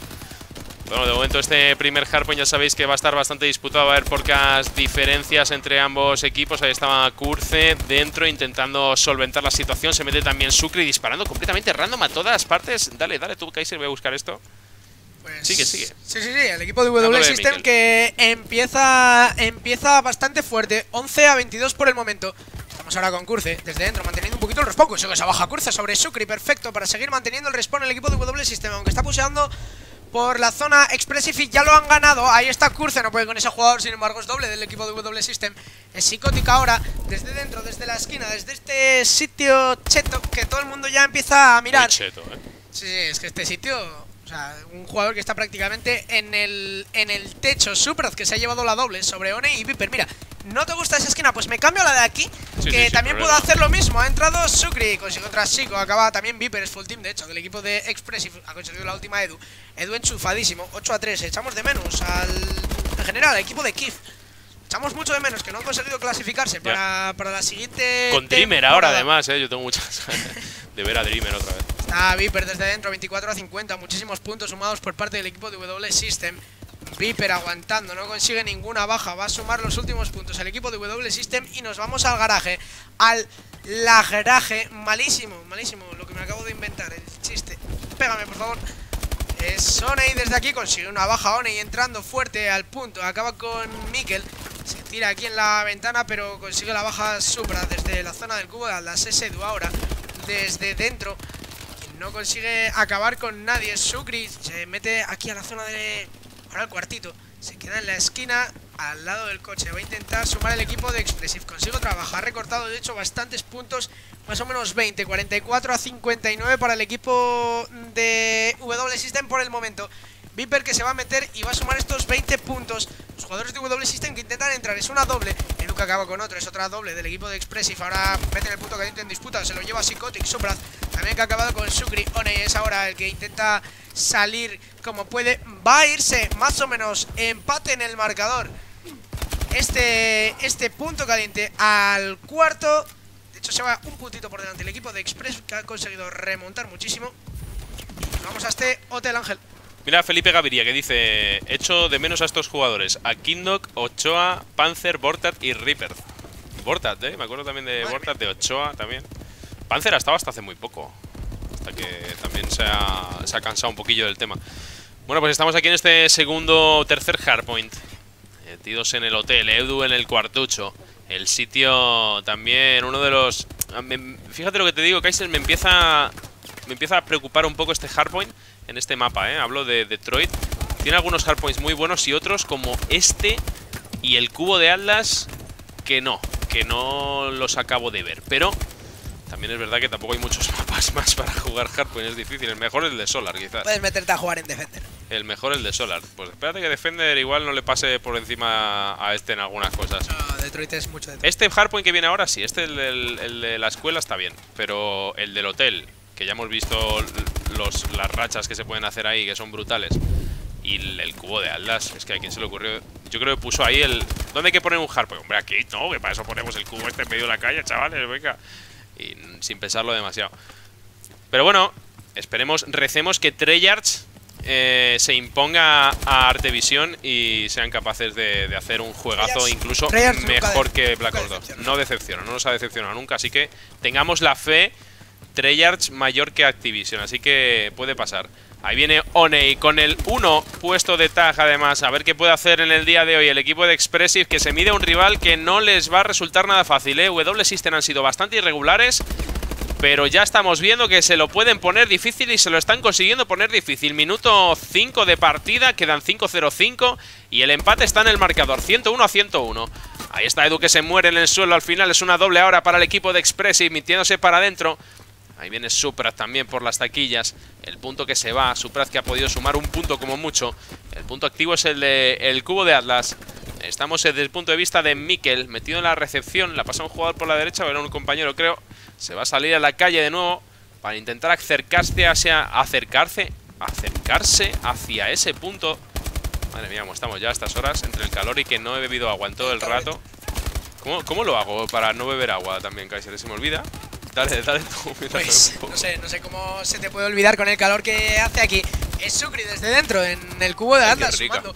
Bueno, de momento este primer hardpoint ya sabéis que va a estar bastante disputado. Va a haber pocas diferencias entre ambos equipos. Ahí estaba Curce dentro intentando solventar la situación. Se mete también Sucre disparando completamente random a todas partes. Dale, dale tú, Kaiser, voy a buscar esto. Pues, Sigue, sigue. Sí, sí, sí. El equipo de W System que empieza, empieza bastante fuerte. 11 a 22 por el momento. Estamos ahora con Curce desde dentro, manteniendo un poquito el respawn. Que se baja Curce sobre Sucre. Perfecto para seguir manteniendo el respawn el equipo de W System. Aunque está puseando por la zona Expressive y ya lo han ganado. Ahí está Curce, no puede con ese jugador, sin embargo es doble del equipo de W System. Es psicótica ahora, desde dentro, desde la esquina, desde este sitio cheto que todo el mundo ya empieza a Muy mirar. cheto, ¿eh? Sí, sí, es que este sitio, o sea, un jugador que está prácticamente en el, en el techo, Supraz, que se ha llevado la doble sobre One y Viper. Mira, ¿no te gusta esa esquina? Pues me cambio a la de aquí, Sí, que sí, también puedo hacer lo mismo. Ha entrado Sucri, consigue otra Chico, acaba también Viper, es full team, de hecho, del equipo de Expressive, ha conseguido la última Edu. Edu enchufadísimo, 8 a 3, echamos de menos al, en general, al equipo de Kif. Echamos mucho de menos que no han conseguido clasificarse para, para la siguiente. Con Dreamer ahora, además, ¿eh? Yo tengo muchas de ver a Dreamer otra vez. Está Viper desde dentro, 24 a 50, muchísimos puntos sumados por parte del equipo de W System. Viper aguantando, no consigue ninguna baja, va a sumar los últimos puntos el equipo de W System y nos vamos al garaje, al lagaraje, malísimo, malísimo lo que me acabo de inventar, el chiste. Pégame, por favor. Es Oney desde aquí, consigue una baja Oney entrando fuerte al punto, acaba con Mikel. Se tira aquí en la ventana, pero consigue la baja Supra desde la zona del cubo de las Edu ahora, desde dentro. No consigue acabar con nadie Sucri, se mete aquí a la zona de... Ahora el cuartito, se queda en la esquina al lado del coche. Va a intentar sumar el equipo de Expressive. Consigo trabajar, ha recortado de hecho bastantes puntos, más o menos 20, 44 a 59 para el equipo de W System por el momento. Viper que se va a meter y va a sumar estos 20 puntos. Los jugadores de W System que intentan entrar, es una doble. Edu que acaba con otro, es otra doble del equipo de Expressive. Ahora meten el punto caliente en disputa, se lo lleva Psychotic, Supraz. También que ha acabado con Sucri. One es ahora el que intenta salir como puede. Va a irse más o menos empate en el marcador. Este, este punto caliente al cuarto. De hecho, se va un puntito por delante el equipo de Express que ha conseguido remontar muchísimo. Vamos a este Hotel Ángel. Mira Felipe Gaviria que dice: Echo de menos a estos jugadores: a Kindok, Ochoa, Panzer, Bortat y Reaper. Bortat, ¿eh? Me acuerdo también de Bortat, de Ochoa también. Panzer ha estado hasta hace muy poco. Hasta que también se ha, se ha cansado un poquillo del tema. Bueno, pues estamos aquí en este segundo, tercer hardpoint. Metidos en el hotel, Edu en el cuartucho. El sitio también, uno de los... Fíjate lo que te digo, Kaiser, me empieza, me empieza a preocupar un poco este hardpoint en este mapa, ¿eh? Hablo de Detroit. Tiene algunos hardpoints muy buenos y otros como este y el cubo de Atlas que no, que no los acabo de ver. Pero también es verdad que tampoco hay muchos mapas más para jugar hardpoint, es difícil. El mejor es el de Solar, quizás. Puedes meterte a jugar en Defender. El mejor el de Solar. Pues espérate que Defender igual no le pase por encima a este en algunas cosas. No, Detroit es mucho Detroit. Este hardpoint que viene ahora, sí, este el, el de la escuela está bien, pero el del hotel, que ya hemos visto los, las rachas que se pueden hacer ahí, que son brutales, y el, el cubo de Atlas, es que a quien se le ocurrió, yo creo que puso ahí el... ¿Dónde hay que poner un hardpoint? Hombre, aquí no, que para eso ponemos el cubo este en medio de la calle, chavales, venga. Y sin pensarlo demasiado. Pero bueno, esperemos, recemos que Treyarch eh, se imponga a Artevisión y sean capaces de, de hacer un juegazo Treyarch- incluso Treyarch mejor de- que Black Ops 2. decepciona. No decepciona, no nos ha decepcionado nunca, así que tengamos la fe Treyarch mayor que Activision, así que puede pasar. Ahí viene Oney con el 1 puesto de tag además, a ver qué puede hacer en el día de hoy el equipo de Expressive que se mide a un rival que no les va a resultar nada fácil, ¿eh? W System han sido bastante irregulares, pero ya estamos viendo que se lo pueden poner difícil y se lo están consiguiendo poner difícil. Minuto 5 de partida, quedan 5-0-5 y el empate está en el marcador, 101 a 101. Ahí está Edu que se muere en el suelo, al final es una doble ahora para el equipo de Expressive, metiéndose para adentro. Ahí viene Suprat también por las taquillas. El punto que se va. Suprat que ha podido sumar un punto como mucho. El punto activo es el de el cubo de Atlas. Estamos desde el punto de vista de Mikel. Metido en la recepción. La pasa un jugador por la derecha. O era un compañero, creo. Se va a salir a la calle de nuevo. Para intentar acercarse hacia. Acercarse. Acercarse hacia ese punto. Madre mía, cómo estamos ya a estas horas. Entre el calor y que no he bebido agua en todo el rato. ¿Cómo, cómo lo hago para no beber agua también, Kaiser? ¿Se me olvida? Dale, dale tú. Pues no sé, no sé cómo se te puede olvidar con el calor que hace aquí. Es Sucri desde dentro, en el cubo de Ay, rica. sumando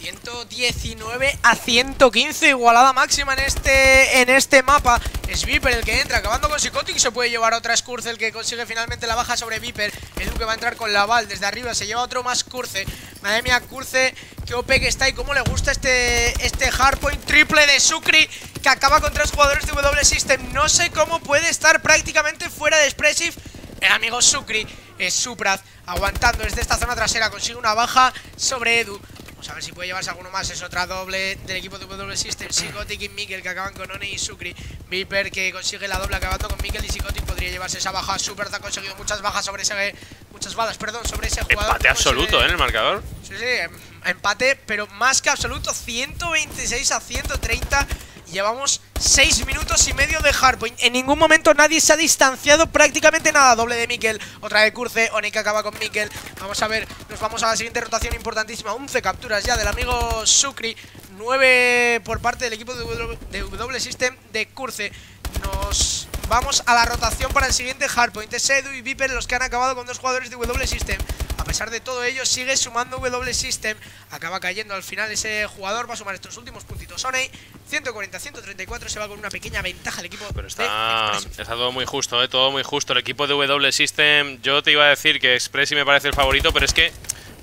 119 a 115, igualada máxima en este en este mapa. Es Viper el que entra, acabando con Psychotic, se puede llevar otra Skurce, el que consigue finalmente la baja sobre Viper. El que va a entrar con la Val desde arriba, se lleva otro más Curce. Madre mía, Curce, qué OP que está y cómo le gusta este, este hardpoint triple de Sucri, que acaba con tres jugadores de W System. No sé cómo puede estar prácticamente fuera de Expressive el amigo Sucri es Supraz aguantando desde esta zona trasera. Consigue una baja sobre Edu. Vamos a ver si puede llevarse alguno más. Es otra doble del equipo de W System. Psychotic y Mikkel que acaban con One y Sucri. Viper que consigue la doble acabando con Mikkel y Psychotic. Podría llevarse esa baja. Supraz ha conseguido muchas bajas sobre ese. Muchas balas, perdón, sobre ese jugador. Empate absoluto, ¿eh? En el marcador. Sí, sí, em- empate, pero más que absoluto, 126 a 130. Llevamos 6 minutos y medio de hardpoint. En ningún momento nadie se ha distanciado prácticamente nada. Doble de Mikel, otra de Curce, Onik acaba con Mikel. Vamos a ver, nos vamos a la siguiente rotación importantísima. 11 capturas ya del amigo Sucri. 9 por parte del equipo de W, System de Curce. Nos vamos a la rotación para el siguiente hardpoint. Es Edu y Viper los que han acabado con dos jugadores de W System. A pesar de todo ello, sigue sumando W System. Acaba cayendo al final ese jugador. Va a sumar estos últimos puntitos. Soney, 140-134. Se va con una pequeña ventaja el equipo Pero está, está todo muy justo, ¿eh? todo muy justo. El equipo de W System, yo te iba a decir que Expressi me parece el favorito, pero es que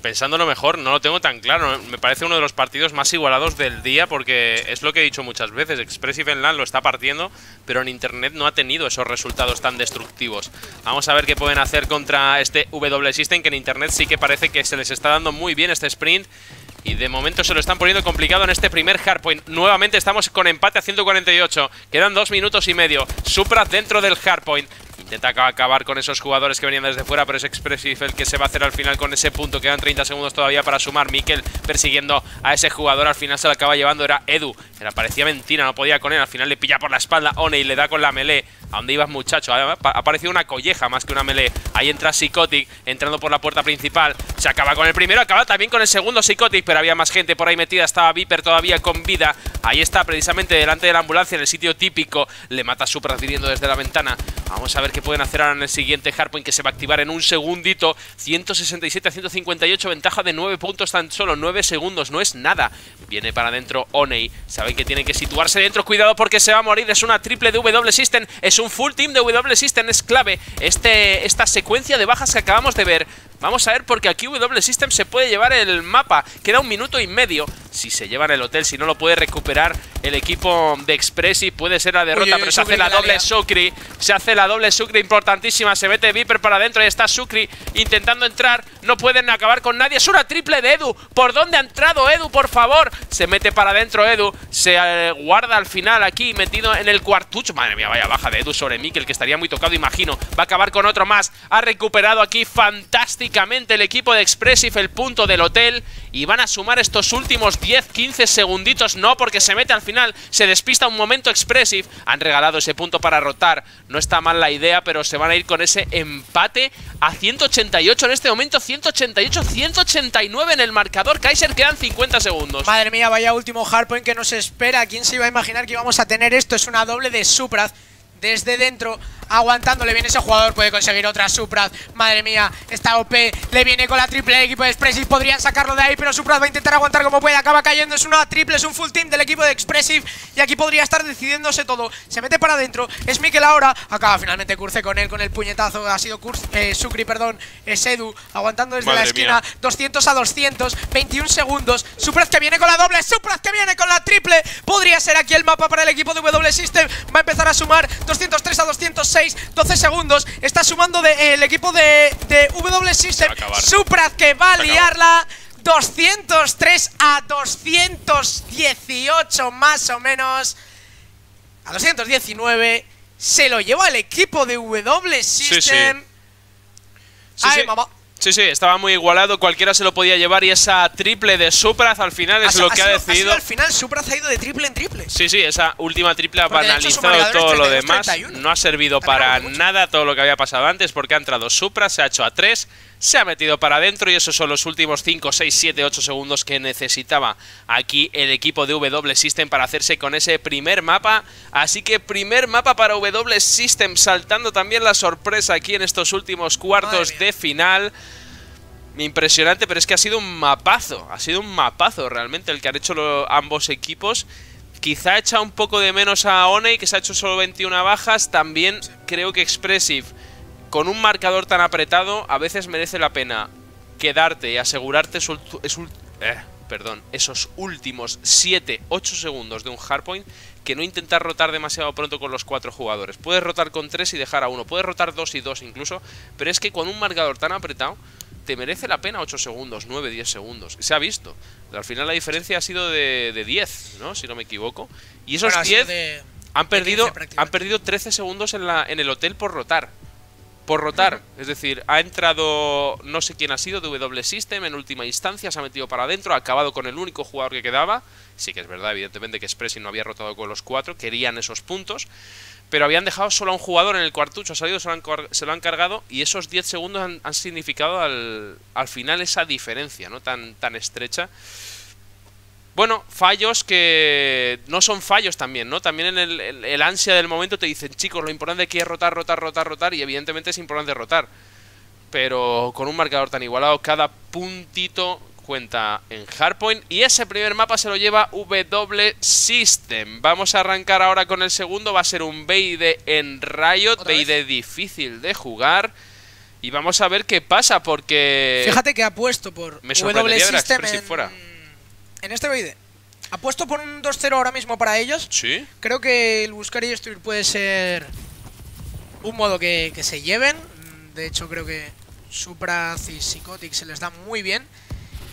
pensándolo mejor, no lo tengo tan claro. Me parece uno de los partidos más igualados del día porque es lo que he dicho muchas veces. Expressive en LAN lo está partiendo, pero en Internet no ha tenido esos resultados tan destructivos. Vamos a ver qué pueden hacer contra este W System, que en Internet sí que parece que se les está dando muy bien este sprint. Y de momento se lo están poniendo complicado en este primer hardpoint. Nuevamente estamos con empate a 148. Quedan dos minutos y medio. Supra dentro del hardpoint. Intenta aca- acabar con esos jugadores que venían desde fuera, pero es Expressive el que se va a hacer al final con ese punto. Quedan 30 segundos todavía para sumar. Mikel persiguiendo a ese jugador. Al final se lo acaba llevando. Era Edu. Era parecía mentira, no podía con él. Al final le pilla por la espalda. One y le da con la melee. ¿A dónde ibas, muchacho? Ha pa- ha parecido una colleja más que una melee. Ahí entra Psychotic, entrando por la puerta principal. Se acaba con el primero, acaba también con el segundo Psychotic, pero había más gente por ahí metida. Estaba Viper todavía con vida. Ahí está, precisamente delante de la ambulancia, en el sitio típico. Le mata Supra viniendo desde la ventana. Vamos a ver qué pueden hacer ahora en el siguiente hardpoint que se va a activar en un segundito. 167 a 158, ventaja de 9 puntos tan solo. 9 segundos, no es nada. Viene para adentro Oney. Saben que tienen que situarse dentro. Cuidado porque se va a morir. Es una triple de W System. Es un full team de W System. Es clave este, esta secuencia de bajas que acabamos de ver. Vamos a ver porque aquí W System se puede llevar el mapa. Queda un minuto y medio. Si se llevan el hotel, si no lo puede recuperar el equipo de Expressi, puede ser la derrota. Uy, uy, uy, pero se hace la doble. Sucri. Se hace la doble Sucri importantísima. Se mete Viper para adentro. Y está Sucri intentando entrar. No pueden acabar con nadie. Es una triple de Edu. ¿Por dónde ha entrado Edu? Por favor. Se mete para adentro Edu. Se eh, guarda al final aquí metido en el cuartucho. Madre mía, vaya baja de Edu sobre Mikel, que estaría muy tocado, imagino. Va a acabar con otro más. Ha recuperado aquí el equipo de Expressive el punto del hotel. Y van a sumar estos últimos 10-15 segunditos. No, porque se mete al final. Se despista un momento Expressive. Han regalado ese punto para rotar. No está mal la idea, pero se van a ir con ese empate a 188 en este momento. 188, 189 en el marcador. Kaiser quedan 50 segundos. Madre mía, vaya último hardpoint que nos espera. ¿Quién se iba a imaginar que íbamos a tener esto? Es una doble de Supraz. Desde dentro, aguantándole bien ese jugador, puede conseguir otra Supraz. Madre mía, está OP, le viene con la triple del equipo de Expressive. Podrían sacarlo de ahí, pero Supraz va a intentar aguantar como puede. Acaba cayendo, es una triple, es un full team del equipo de Expressive. Y aquí podría estar decidiéndose todo. Se mete para adentro, es Mikel ahora. Acaba finalmente Curce con él, con el puñetazo. Ha sido Curce, eh, Sucri, perdón, es Edu, aguantando desde la esquina. mía. 200 a 200, 21 segundos. Supraz que viene con la doble, Supraz que viene con la triple. Podría ser aquí el mapa para el equipo de W System. Va a empezar a sumar 203 a 206, 12 segundos. Está sumando de, eh, el equipo de, de W System. Supraz que va a liarla. 203 a 218 más o menos. A 219. Se lo lleva el equipo de W System. Sí, sí. mamá. Sí, sí, estaba muy igualado, cualquiera se lo podía llevar y esa triple de Supraz al final es Ha- lo que ha sido- ha sido decidido. al final Supraz ha ido de triple en triple. Sí, sí, esa última triple ha Porque banalizado todo lo 32, demás. 31. No ha servido También para nada todo lo que había pasado antes porque ha entrado Supra, se ha hecho a 3, se ha metido para adentro y esos son los últimos 5, 6, 7, 8 segundos que necesitaba aquí el equipo de W System para hacerse con ese primer mapa. Así que primer mapa para W System, saltando también la sorpresa aquí en estos últimos cuartos de final. impresionante, pero es que ha sido un mapazo. Ha sido un mapazo realmente el que han hecho lo- ambos equipos. Quizá echa un poco de menos a Oney, que se ha hecho solo 21 bajas. También creo que Expressive, con un marcador tan apretado, a veces merece la pena quedarte y asegurarte su eh, perdón, esos últimos 7-8 segundos de un hardpoint que no intentar rotar demasiado pronto con los cuatro jugadores. Puedes rotar con tres y dejar a uno, puedes rotar dos y dos incluso, pero es que con un marcador tan apretado te merece la pena 8 segundos, 9, 10 segundos. Se ha visto. Al final la diferencia ha sido de, de 10, ¿no? Si no me equivoco. Y esos Bueno, ha sido 10 de- han perdido, 15 prácticamente. han perdido 13 segundos en, la, en el hotel por rotar. Por rotar. Es decir, ha entrado, no sé quién ha sido, de W System en última instancia, se ha metido para adentro, ha acabado con el único jugador que quedaba. Sí que es verdad, evidentemente, que Expressing no había rotado con los cuatro, querían esos puntos. Pero habían dejado solo a un jugador en el cuartucho, ha salido, se lo han, se lo han cargado y esos 10 segundos han, han significado al, al final esa diferencia, ¿no? Tan, tan estrecha. Bueno, fallos que no son fallos también, ¿no? También en el, el- el ansia del momento te dicen, chicos, lo importante aquí es rotar, rotar, rotar, rotar, y evidentemente es importante rotar. Pero con un marcador tan igualado, cada puntito cuenta en Hardpoint. Y ese primer mapa se lo lleva W System. Vamos a arrancar ahora con el segundo. Va a ser un BID en Riot. BID difícil de jugar. Y vamos a ver qué pasa, porque... Fíjate que ha puesto por me W System en, fuera. en este BID. Ha puesto por un 2-0 ahora mismo para ellos. Sí. Creo que el buscar y destruir puede ser un modo que, que se lleven. De hecho, creo que Supraz y Psychotic se les da muy bien.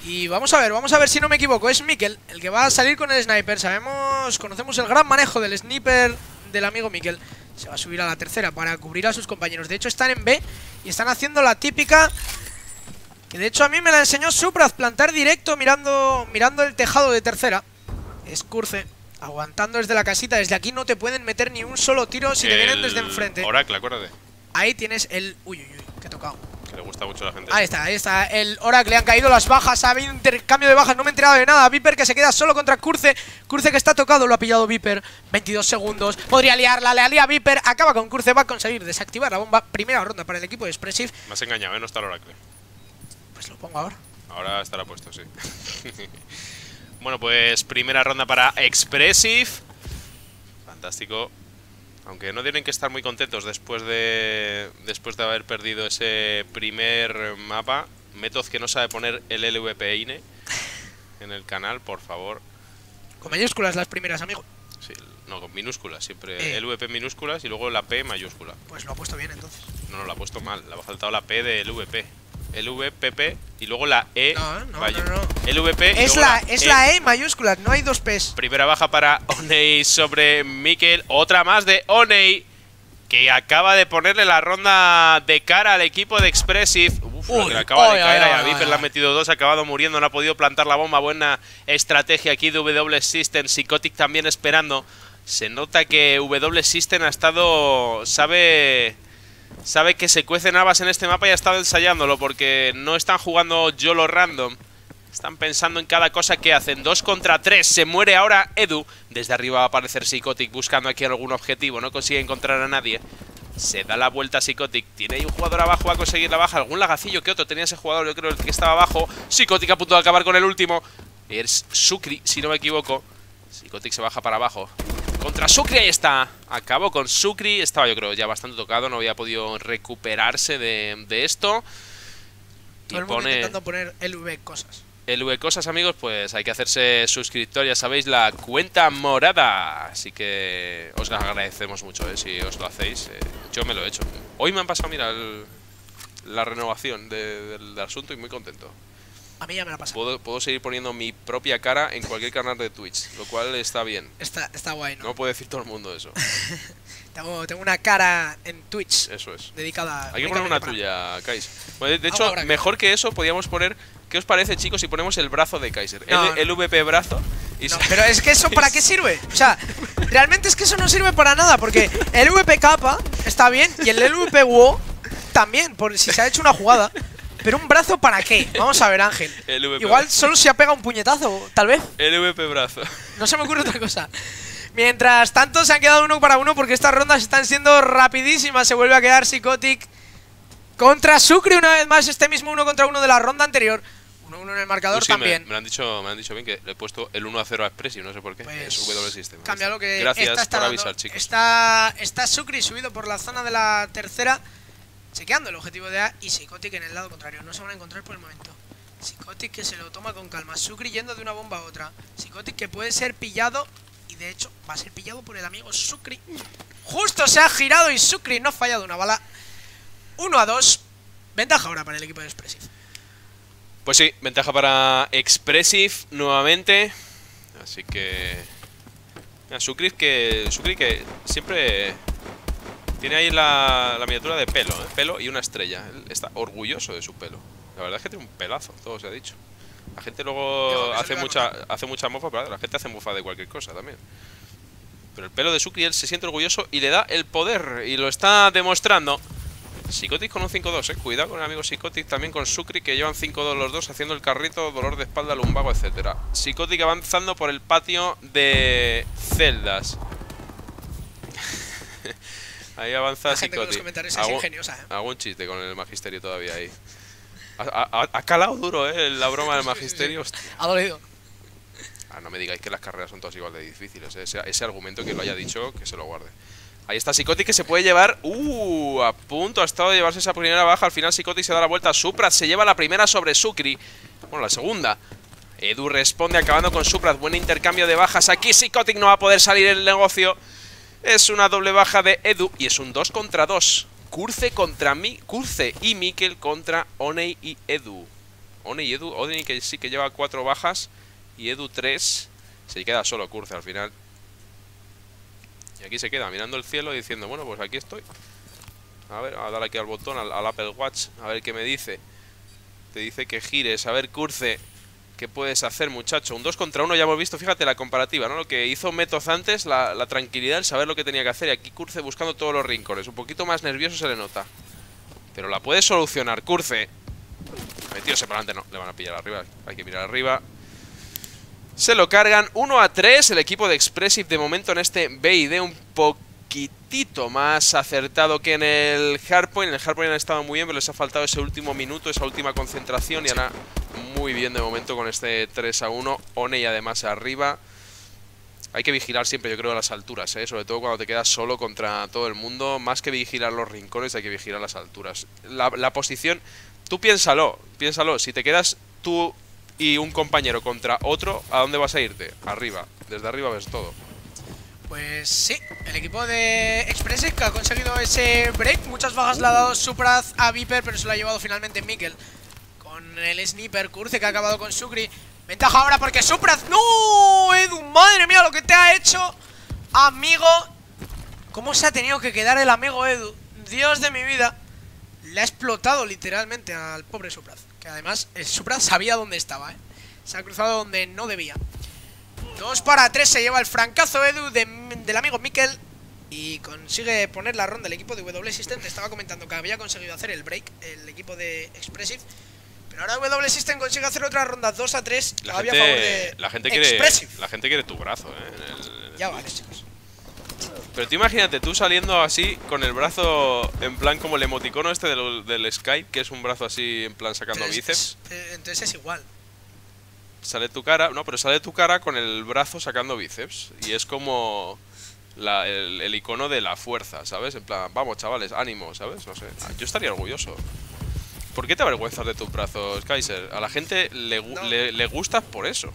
Y vamos a ver, vamos a ver si no me equivoco. Es Mikel el que va a salir con el sniper. Sabemos, conocemos el gran manejo del sniper del amigo Mikel. Se va a subir a la tercera para cubrir a sus compañeros. De hecho, están en B y están haciendo la típica. Que de hecho a mí me la enseñó Supraz, plantar directo mirando, mirando el tejado de tercera. Es Curce, aguantando desde la casita. Desde aquí no te pueden meter ni un solo tiro si te vienen desde enfrente. Oracle, acuérdate. Ahí tienes el. Uy, uy, uy, que he tocado. Que le gusta mucho a la gente. Ahí está, ahí está. El Oracle, han caído las bajas. Ha habido intercambio de bajas, no me he enterado de nada. Viper que se queda solo contra Curce. Curce que está tocado, lo ha pillado Viper. 22 segundos. Podría liarla, le alía Viper. Acaba con Curce, va a conseguir desactivar la bomba. Primera ronda para el equipo de Expressive. Me has engañado, ¿eh? No está el Oracle. Pues lo pongo ahora. Ahora estará puesto, sí. bueno, pues primera ronda para Expressive. Fantástico. Aunque no tienen que estar muy contentos después de después de haber perdido ese primer mapa. Method que no sabe poner el LVP INE en el canal, por favor. Con mayúsculas las primeras, amigo. Sí, no, con minúsculas, siempre Eh. LVP minúsculas y luego la P mayúscula. Pues lo ha puesto bien entonces. No, no, la ha puesto mal, le ha faltado la P de LVP. LVPP y luego la E. No, no, no, no. LVP Es la, es la E mayúscula, no hay dos P's. Primera baja para Oney sobre Mikel. Otra más de Oney. Que acaba de ponerle la ronda de cara al equipo de Expressive. Uf, lo Uy, que le acaba de caer a Viper le ha metido dos, ha acabado muriendo, no ha podido plantar la bomba. Buena estrategia aquí de W System. Psychotic también esperando. Se nota que W System ha estado. sabe. Sabe que se cuecen habas en este mapa y ha estado ensayándolo porque no están jugando YOLO random. Están pensando en cada cosa que hacen. Dos contra tres. Se muere ahora Edu. Desde arriba va a aparecer Psychotic buscando aquí algún objetivo. No consigue encontrar a nadie. Se da la vuelta Psychotic. Tiene ahí un jugador abajo. Va a conseguir la baja. Algún lagacillo que otro tenía ese jugador. Yo creo el que estaba abajo. Psychotic a punto de acabar con el último. Es Sukri, si no me equivoco. Psychotic se baja para abajo. Contra Sukri, ahí está. Acabó con Sukri. Estaba yo creo ya bastante tocado. No había podido recuperarse de, de esto. Todo el mundo intentando poner LV cosas. LV Cosas, amigos, pues hay que hacerse suscriptor, ya sabéis, la cuenta morada. Así que os la agradecemos mucho, ¿eh? si os lo hacéis. eh, yo me lo he hecho. Hoy me han pasado, mira, el- la renovación de- del, del asunto y muy contento. A mí ya me la pasa. Puedo, puedo seguir poniendo mi propia cara en cualquier canal de Twitch, lo cual está bien. Está, está guay, ¿no? No puede decir todo el mundo eso. Tengo, tengo una cara en Twitch Eso es. dedicada Hay que poner una para- tuya, Kais. Bueno, de- de hecho, mejor que eso, podríamos poner. ¿Qué os parece, chicos, si ponemos el brazo de Kaiser? No, el, el VP brazo. Y No, pero es que eso para qué sirve? O sea, realmente es que eso no sirve para nada porque el VP capa está bien y el LVP WO también, por si se ha hecho una jugada. Pero un brazo para qué? Vamos a ver, Ángel. Igual solo se ha pegado un puñetazo, tal vez. El VP brazo. No se me ocurre otra cosa. Mientras tanto se han quedado uno para uno porque estas rondas están siendo rapidísimas. Se vuelve a quedar Psychotic Contra Sucre una vez más, este mismo uno contra uno de la ronda anterior. 1-1 en el marcador Uy, sí, me- también. Me, lo han dicho, me han dicho bien que le he puesto el 1 a 0 a Expressive, no sé por qué. Pues, es W System. Cambia lo que Gracias está por dando. avisar, chicos. Está, está Sucre subido por la zona de la tercera, chequeando el objetivo de A y Psychotic en el lado contrario. No se van a encontrar por el momento. Psychotic que se lo toma con calma. Sucre yendo de una bomba a otra. Psychotic que puede ser pillado y de hecho va a ser pillado por el amigo Sucre. Justo se ha girado y Sucre no ha fallado una bala. 1 a 2. Ventaja ahora para el equipo de Expressive. Pues sí, ventaja para Expressive nuevamente. Así que. Sucri que. Sucri que siempre. Tiene ahí la, la miniatura de pelo, ¿eh? Pelo y una estrella. Él está orgulloso de su pelo. La verdad es que tiene un pelazo, todo se ha dicho. La gente luego hace mucha, hace mucha mofa, pero la gente hace mofa de cualquier cosa también. Pero el pelo de Sucri, él se siente orgulloso y le da el poder. Y lo está demostrando. Psicotic con un 5-2, eh. Cuidado con el amigo Psicotic también con Sucri, que llevan 5-2 los dos, haciendo el carrito, dolor de espalda, lumbago, etcétera. Psicotic avanzando por el patio de celdas. ahí avanza La gente con los comentarios es ingeniosa, ¿eh? Hago un chiste con el magisterio todavía ahí. Ha, ha- ha calado duro, eh, la broma del magisterio. hostia. Ha dolido. Ah, no me digáis que las carreras son todas igual de difíciles. ¿eh? Ese, ese argumento que lo haya dicho, que se lo guarde. Ahí está Psicotic que se puede llevar. Uh, a punto ha estado de llevarse esa primera baja. Al final Psicotic se da la vuelta a Suprat. Se lleva la primera sobre Sucri. Bueno, la segunda. Edu responde acabando con Suprat. Buen intercambio de bajas. Aquí Psicotic no va a poder salir el negocio. Es una doble baja de Edu. Y es un 2 contra 2. Curce contra mí. Curce y Mikel contra Oney y Edu. Oney y Edu. Oney que sí que lleva cuatro bajas. Y Edu 3. Se queda solo Curce al final. Y aquí se queda mirando el cielo diciendo, bueno, pues aquí estoy. A ver, a dar aquí al botón, al, al Apple Watch, a ver qué me dice. Te dice que gires, a ver, Curce, ¿qué puedes hacer, muchacho? Un 2 contra 1 ya hemos visto, fíjate la comparativa, ¿no? Lo que hizo Metoz antes, la, tranquilidad, el saber lo que tenía que hacer. Y aquí Curce buscando todos los rincones. Un poquito más nervioso se le nota. Pero la puede solucionar, Curce. Metióse para adelante, no, le van a pillar arriba. Hay que mirar arriba. Se lo cargan 1 a 3. El equipo de Expressive de momento en este BID un poquitito más acertado que en el Hardpoint. En el Hardpoint han estado muy bien, pero les ha faltado ese último minuto, esa última concentración. Y ahora muy bien de momento con este 3 a 1. One y además arriba. Hay que vigilar siempre, yo creo, las alturas, ¿eh? sobre todo cuando te quedas solo contra todo el mundo. Más que vigilar los rincones, hay que vigilar las alturas. La, la posición, tú piénsalo, piénsalo. Si te quedas tú y un compañero contra otro, ¿a dónde vas a irte? Arriba. Desde arriba ves todo. Pues sí, el equipo de Expressive que ha conseguido ese break. Muchas bajas le ha dado Supraz a Viper, pero se lo ha llevado finalmente Mikkel. Con el sniper Curce que ha acabado con Sucri. Ventaja ahora porque Supraz. ¡No! Edu, madre mía, lo que te ha hecho, amigo. ¿Cómo se ha tenido que quedar el amigo Edu? Dios de mi vida. Le ha explotado literalmente al pobre Supraz. Que además el Supraz sabía dónde estaba, ¿eh? Se ha cruzado donde no debía. 2 para 3 se lleva el francazo Edu de- del amigo Mikel y consigue poner la ronda el equipo de W System. Te estaba comentando que había conseguido hacer el break el equipo de Expressive. Pero ahora W System consigue hacer otra ronda 2 a 3 La a favor de gente, la gente quiere Expressive. la gente quiere tu brazo, ¿eh? el- Ya vale, chicos. Pero tú imagínate tú saliendo así con el brazo en plan como el emoticono este del, del Skype, que es un brazo así en plan sacando Entonces, bíceps. es- eh, entonces es igual. Sale tu cara, no, pero sale tu cara con el brazo sacando bíceps. Y es como la- el, el icono de la fuerza, ¿sabes? En plan, vamos chavales, ánimo, ¿sabes? No sé. Yo estaría orgulloso. ¿Por qué te avergüenzas de tus brazos, Kaiser? A la gente le, No. le, le gustas por eso.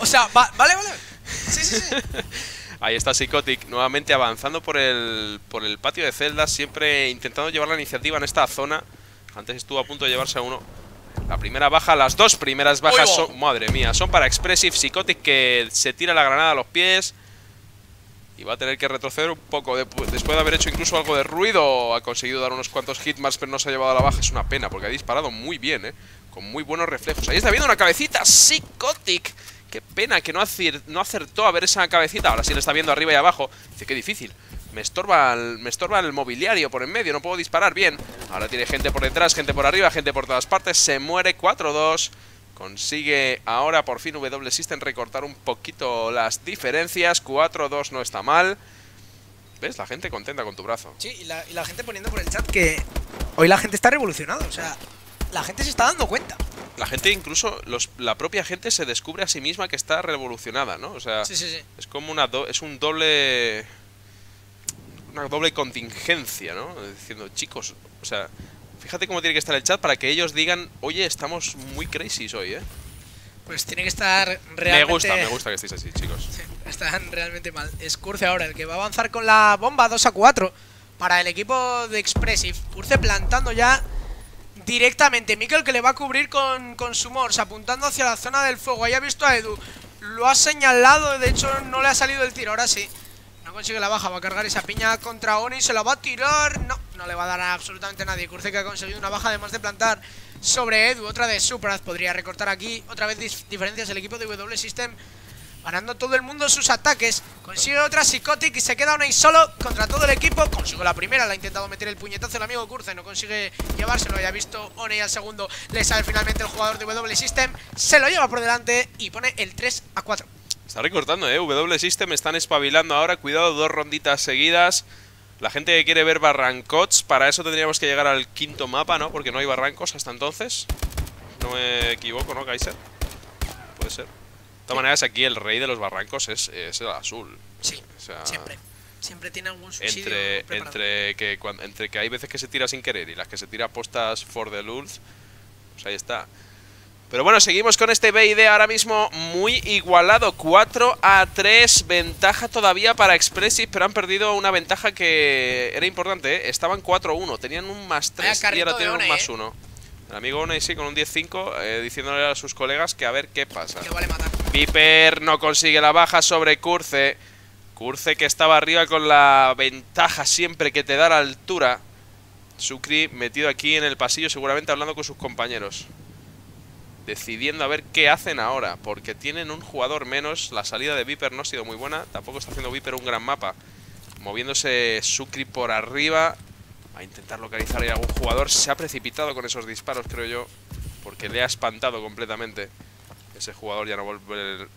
O sea, va- vale, vale. Sí, sí, sí. Ahí está Psychotic nuevamente avanzando por el, por el patio de celdas, siempre intentando llevar la iniciativa en esta zona. Antes estuvo a punto de llevarse a uno. La primera baja, las dos primeras bajas son, madre mía, son para Expressive Psychotic que se tira la granada a los pies. Y va a tener que retroceder un poco después de haber hecho incluso algo de ruido. Ha conseguido dar unos cuantos hitmarks, pero no se ha llevado a la baja. Es una pena porque ha disparado muy bien, ¿eh? Con muy buenos reflejos. Ahí está viendo una cabecita, Psychotic. Qué pena que no acertó a ver esa cabecita. Ahora sí le está viendo arriba y abajo. Dice, qué difícil. Me estorba, el, me estorba el mobiliario por en medio. No puedo disparar bien. Ahora tiene gente por detrás, gente por arriba, gente por todas partes. Se muere 4-2. Consigue ahora por fin W System recortar un poquito las diferencias. 4-2 no está mal. ¿Ves? La gente contenta con tu brazo. Sí, y la, y la gente poniendo por el chat que hoy la gente está revolucionada. O sea, la gente se está dando cuenta. La gente, incluso los, la propia gente se descubre a sí misma que está revolucionada, ¿no? O sea, Sí, sí, sí. es como una do- es un doble una doble contingencia, ¿no? Diciendo, chicos, o sea, fíjate cómo tiene que estar el chat para que ellos digan, oye, estamos muy crazy hoy, ¿eh? Pues tiene que estar realmente... Me gusta, me gusta que estéis así, chicos. Sí, Están realmente mal. Es Curce ahora el que va a avanzar con la bomba 2 a 4 para el equipo de Expressive. Curce plantando ya directamente. Mikel que le va a cubrir con, con su Morse, apuntando hacia la zona del fuego. Ahí ha visto a Edu. Lo ha señalado, de hecho no le ha salido el tiro. Ahora sí. No consigue la baja, va a cargar esa piña contra Oni, se la va a tirar. No, no le va a dar a absolutamente nadie. Curce que ha conseguido una baja además de plantar sobre Edu. Otra de Supraz podría recortar aquí. Otra vez diferencias el equipo de W System. Ganando todo el mundo sus ataques. Consigue otra Psychotic y se queda Oney solo contra todo el equipo. Consigue la primera, la ha intentado meter el puñetazo el amigo Curce. No consigue llevárselo. Ya ha visto Oney al segundo. Le sale finalmente el jugador de W System. Se lo lleva por delante y pone el 3 a 4. Está recortando, ¿eh? W System están espabilando ahora. Cuidado, dos ronditas seguidas. La gente que quiere ver barrancots, para eso tendríamos que llegar al quinto mapa, ¿no? Porque no hay barrancos hasta entonces. No me equivoco, ¿no, Kaiser? Puede ser. De todas maneras, aquí el rey de los barrancos es, es el azul. Sí, O sea, siempre. Siempre tiene algún suicidio Entre, preparado. entre, que, cuan- entre que hay veces que se tira sin querer y las que se tira postas for the lulz, pues ahí está. Pero bueno, seguimos con este BID ahora mismo muy igualado. 4 a 3, ventaja todavía para Expressive, pero han perdido una ventaja que era importante. ¿eh? Estaban 4-1, tenían un más Vaya 3 y ahora tienen un más ¿eh? 1. El amigo One sí con un 10-5, eh, diciéndole a sus colegas que a ver qué pasa. Vale. Viper no consigue la baja sobre Curce. Curce que estaba arriba con la ventaja siempre que te da la altura. Sucri metido aquí en el pasillo seguramente hablando con sus compañeros. Decidiendo a ver qué hacen ahora. Porque tienen un jugador menos. La salida de Viper no ha sido muy buena. Tampoco está haciendo Viper un gran mapa. Moviéndose Sucri por arriba. A intentar localizar a algún jugador. Se ha precipitado con esos disparos creo yo. Porque le ha espantado completamente. Ese jugador ya no,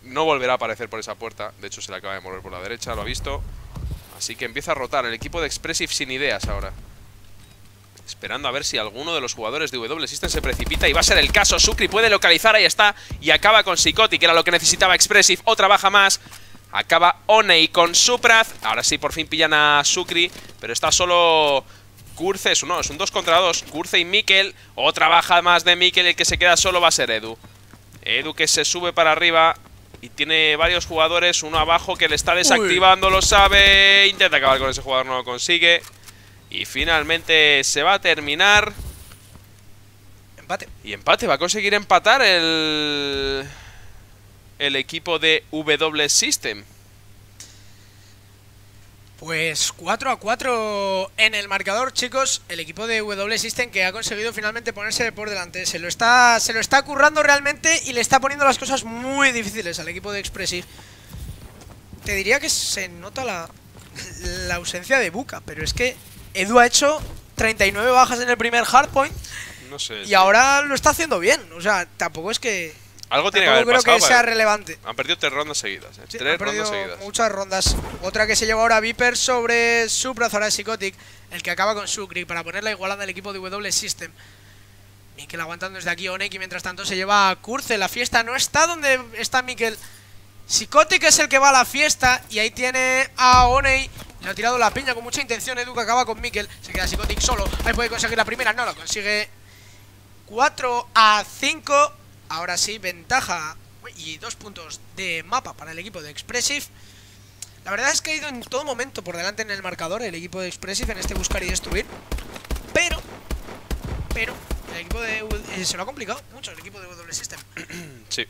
no volverá a aparecer por esa puerta. De hecho, se le acaba de mover por la derecha, lo ha visto. Así que empieza a rotar el equipo de Expressive sin ideas ahora. Esperando a ver si alguno de los jugadores de W System se precipita. Y va a ser el caso. Sucri puede localizar, ahí está. Y acaba con Psychotic, que era lo que necesitaba Expressive. Otra baja más. Acaba Oney con Supraz. Ahora sí, por fin pillan a Sucri. Pero está solo Curce. Es no, es un 2 contra 2. Curce y Mikel. Otra baja más de Mikel. El que se queda solo va a ser Edu. Edu que se sube para arriba y tiene varios jugadores, uno abajo que le está desactivando, lo sabe, intenta acabar con ese jugador, no lo consigue. Y finalmente se va a terminar. Empate. Y empate, va a conseguir empatar el, el equipo de W System. Pues 4 a 4 en el marcador, chicos. El equipo de W System que ha conseguido finalmente ponerse por delante. Se lo está, se lo está currando realmente y le está poniendo las cosas muy difíciles al equipo de Expressive. Te diría que se nota la, la ausencia de Buca, pero es que Edu ha hecho 39 bajas en el primer hardpoint No sé. y sí. ahora lo está haciendo bien. O sea, tampoco es que. Algo tiene que haber creo pasado. que sea relevante. Han perdido tres rondas seguidas. eh, Sí, tres rondas seguidas. muchas rondas. Otra que se lleva ahora Viper sobre Supra Zora Psychotic, el que acaba con Sucri para poner la igualada al equipo de W System. Mikel aguantando desde aquí Onek y mientras tanto se lleva a Kurze. La fiesta no está donde está Mikel. Psychotic es el que va a la fiesta y ahí tiene a Oney. Le ha tirado la piña con mucha intención. Edu que acaba con Mikel. Se queda Psychotic solo. Ahí puede conseguir la primera. No lo consigue. 4 a 5. Ahora sí, ventaja y dos puntos de mapa para el equipo de Expressive. La verdad es que ha ido en todo momento por delante en el marcador el equipo de Expressive en este buscar y destruir. Pero, pero, el equipo de eh, se lo ha complicado mucho el equipo de W System. Sí.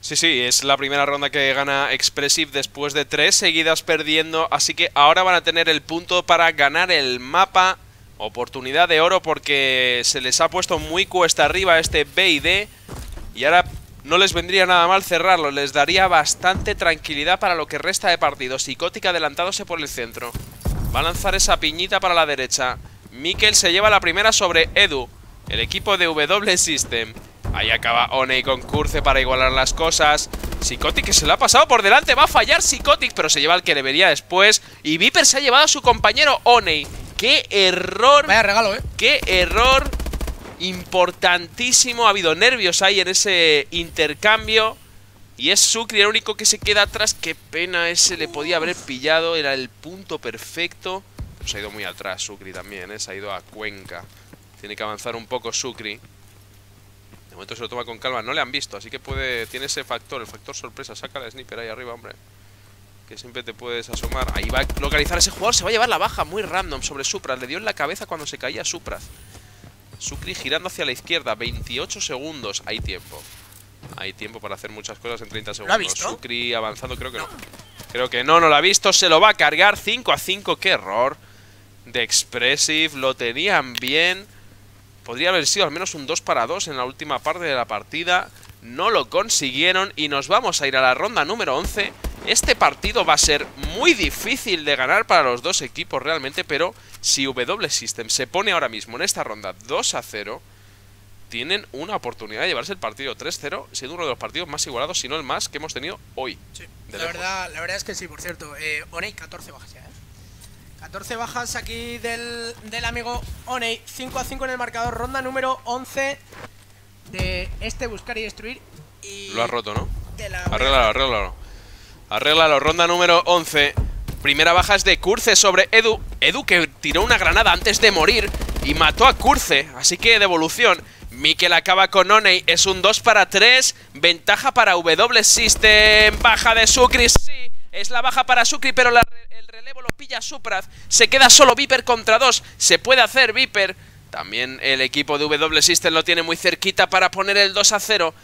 Sí, sí, es la primera ronda que gana Expressive después de tres seguidas perdiendo, así que ahora van a tener el punto para ganar el mapa. Oportunidad de oro porque se les ha puesto muy cuesta arriba este B y D y ahora no les vendría nada mal cerrarlo, les daría bastante tranquilidad para lo que resta de partido. Psicótica adelantándose por el centro. Va a lanzar esa piñita para la derecha. Mikel se lleva la primera sobre Edu, el equipo de W System. Ahí acaba Oney con Curce para igualar las cosas. Psychotic que se lo ha pasado por delante. Va a fallar Psychotic, pero se lleva al que debería después. Y Viper se ha llevado a su compañero Oney, ¡Qué error! Vaya regalo, ¿eh? ¡Qué error! Importantísimo. Ha habido nervios ahí en ese intercambio. Y es Sucri el único que se queda atrás. Qué pena, ese le podía haber pillado. Era el punto perfecto. Pero se ha ido muy atrás Sucri también, ¿eh? Se ha ido a Cuenca. Tiene que avanzar un poco Sucri. Momento se lo toma con calma. No le han visto, así que puede... Tiene ese factor, el factor sorpresa. Saca la sniper ahí arriba, hombre. Que siempre te puedes asomar. Ahí va a localizar ese jugador. Se va a llevar la baja muy random sobre Supras. Le dio en la cabeza cuando se caía Supras. Sucri girando hacia la izquierda. 28 segundos. Hay tiempo. Hay tiempo para hacer muchas cosas en 30 segundos. ¿Lo ha visto? Sucri avanzando, creo que no. Creo que no, no lo ha visto. Se lo va a cargar 5 a 5. ¡Qué error! De Expressive. Lo tenían bien. Podría haber sido al menos un 2 para 2 en la última parte de la partida. No lo consiguieron y nos vamos a ir a la ronda número 11. Este partido va a ser muy difícil de ganar para los dos equipos realmente, pero si W System se pone ahora mismo en esta ronda 2 a 0, tienen una oportunidad de llevarse el partido 3-0, siendo uno de los partidos más igualados, si no el más, que hemos tenido hoy. Sí. La verdad, la verdad es que sí, por cierto. Eh, Oney, 14 bajas ya, ¿eh? 14 bajas aquí del, del amigo Oney. 5 a 5 en el marcador. Ronda número 11 de este buscar y destruir. Y Lo has roto, ¿no? la Arréglalo, arréglalo. Arréglalo, ronda número 11. Primera baja es de Curce sobre Edu. Edu que tiró una granada antes de morir y mató a Curce. Así que devolución. Mikel acaba con Oney. Es un 2 para 3. Ventaja para W System. Baja de Sucri, sí. Es la baja para Sucri, pero la pilla Supraz. Se queda solo Viper contra 2. Se puede hacer Viper. También el equipo de W System lo tiene muy cerquita para poner el 2 a 0.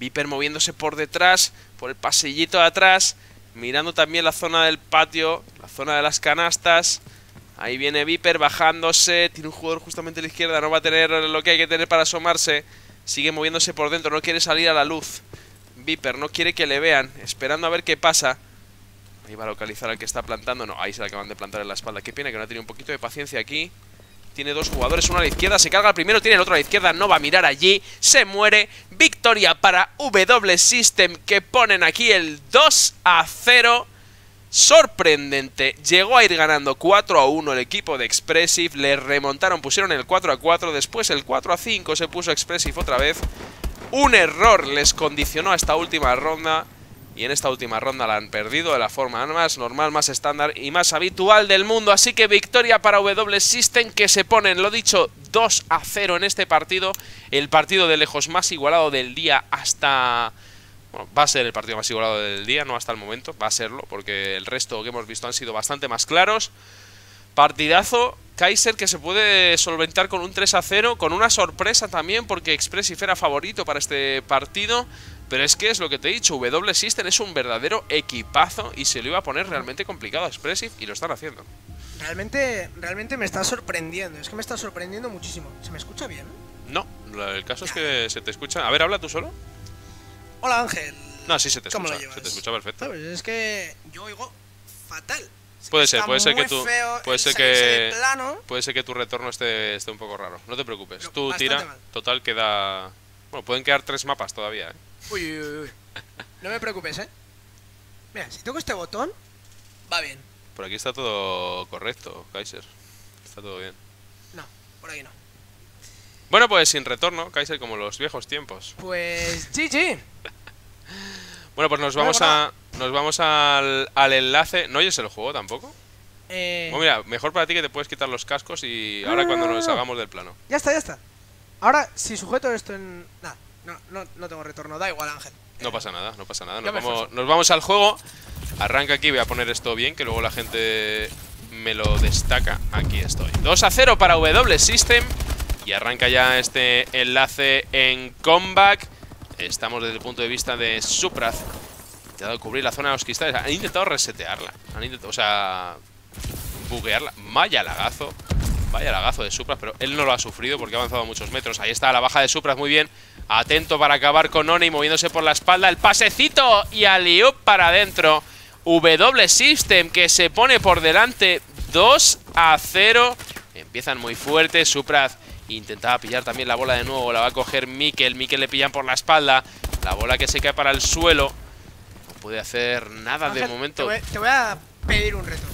Viper moviéndose por detrás, por el pasillito de atrás, mirando también la zona del patio, la zona de las canastas. Ahí viene Viper bajándose, tiene un jugador justamente a la izquierda, no va a tener lo que hay que tener para asomarse. Sigue moviéndose por dentro, no quiere salir a la luz. Viper no quiere que le vean, esperando a ver qué pasa. Ahí va a localizar al que está plantando. No, ahí se le acaban de plantar en la espalda. Qué pena que no ha tenido un poquito de paciencia aquí. Tiene dos jugadores, uno a la izquierda, se carga el primero, tiene el otro a la izquierda, no va a mirar allí, se muere. Victoria para W System que ponen aquí el 2 a 0. Sorprendente, llegó a ir ganando 4 a 1 el equipo de Expressive, le remontaron, pusieron el 4 a 4, después el 4 a 5 se puso Expressive otra vez. Un error les condicionó a esta última ronda. Y en esta última ronda la han perdido de la forma más normal, más estándar y más habitual del mundo. Así que victoria para W System que se ponen, lo dicho, 2 a 0 en este partido. El partido de lejos más igualado del día hasta... Bueno, va a ser el partido más igualado del día, no hasta el momento, va a serlo, porque el resto que hemos visto han sido bastante más claros. Partidazo, Kaiser que se puede solventar con un 3 a 0, con una sorpresa también, porque Expressive era favorito para este partido. Pero es que es lo que te he dicho, W System es un verdadero equipazo y se lo iba a poner realmente complicado a Expressive y lo están haciendo. Realmente, realmente me está sorprendiendo. Es que me está sorprendiendo muchísimo. ¿Se me escucha bien? No, el caso es que se te escucha... A ver, habla tú solo. Hola Ángel. No, sí se te ¿Cómo lo escucha, se te escucha perfecto. Es que yo oigo fatal. Puede ser, puede ser que tú- puede ser que-. Puede ser que tu retorno esté, esté un poco raro. No te preocupes. Tú tira. mal. Total queda... Bueno, pueden quedar tres mapas todavía, ¿eh? Uy, uy, uy, uy. No me preocupes, ¿eh? Mira, si toco este botón, va bien. Por aquí está todo correcto, Kaiser. Está todo bien. No, por ahí no. Bueno, pues sin retorno, Kaiser, como los viejos tiempos. Pues GG. Bueno, pues nos vamos a nos vamos al, al enlace. ¿No oyes el juego tampoco? Eh, Bueno, mira, mejor para ti que te puedes quitar los cascos y ahora cuando nos hagamos del plano. ya está, ya está. Ahora, si sujeto esto en... Nada, no, no, no tengo retorno. Da igual, Ángel. No pasa nada, no pasa nada. Nos vamos, nos vamos al juego. Arranca aquí, voy a poner esto bien, que luego la gente me lo destaca. Aquí estoy. 2 a 0 para W System. Y arranca ya este enlace en comeback. Estamos desde el punto de vista de Supraz. Intentado cubrir la zona de los cristales. Han intentado resetearla. Han intentado, o sea, buguearla. Vaya lagazo. Vaya lagazo de Supraz, pero él no lo ha sufrido porque ha avanzado muchos metros. Ahí está la baja de Supraz, muy bien. Atento para acabar con Oni, moviéndose por la espalda. El pasecito y Aliup para adentro. W System que se pone por delante 2 a 0. Empiezan muy fuertes. Supraz intentaba pillar también la bola de nuevo. La va a coger Mikel. Mikel le pillan por la espalda. La bola que se cae para el suelo. No puede hacer nada de momento. Te voy, te voy a pedir un reto.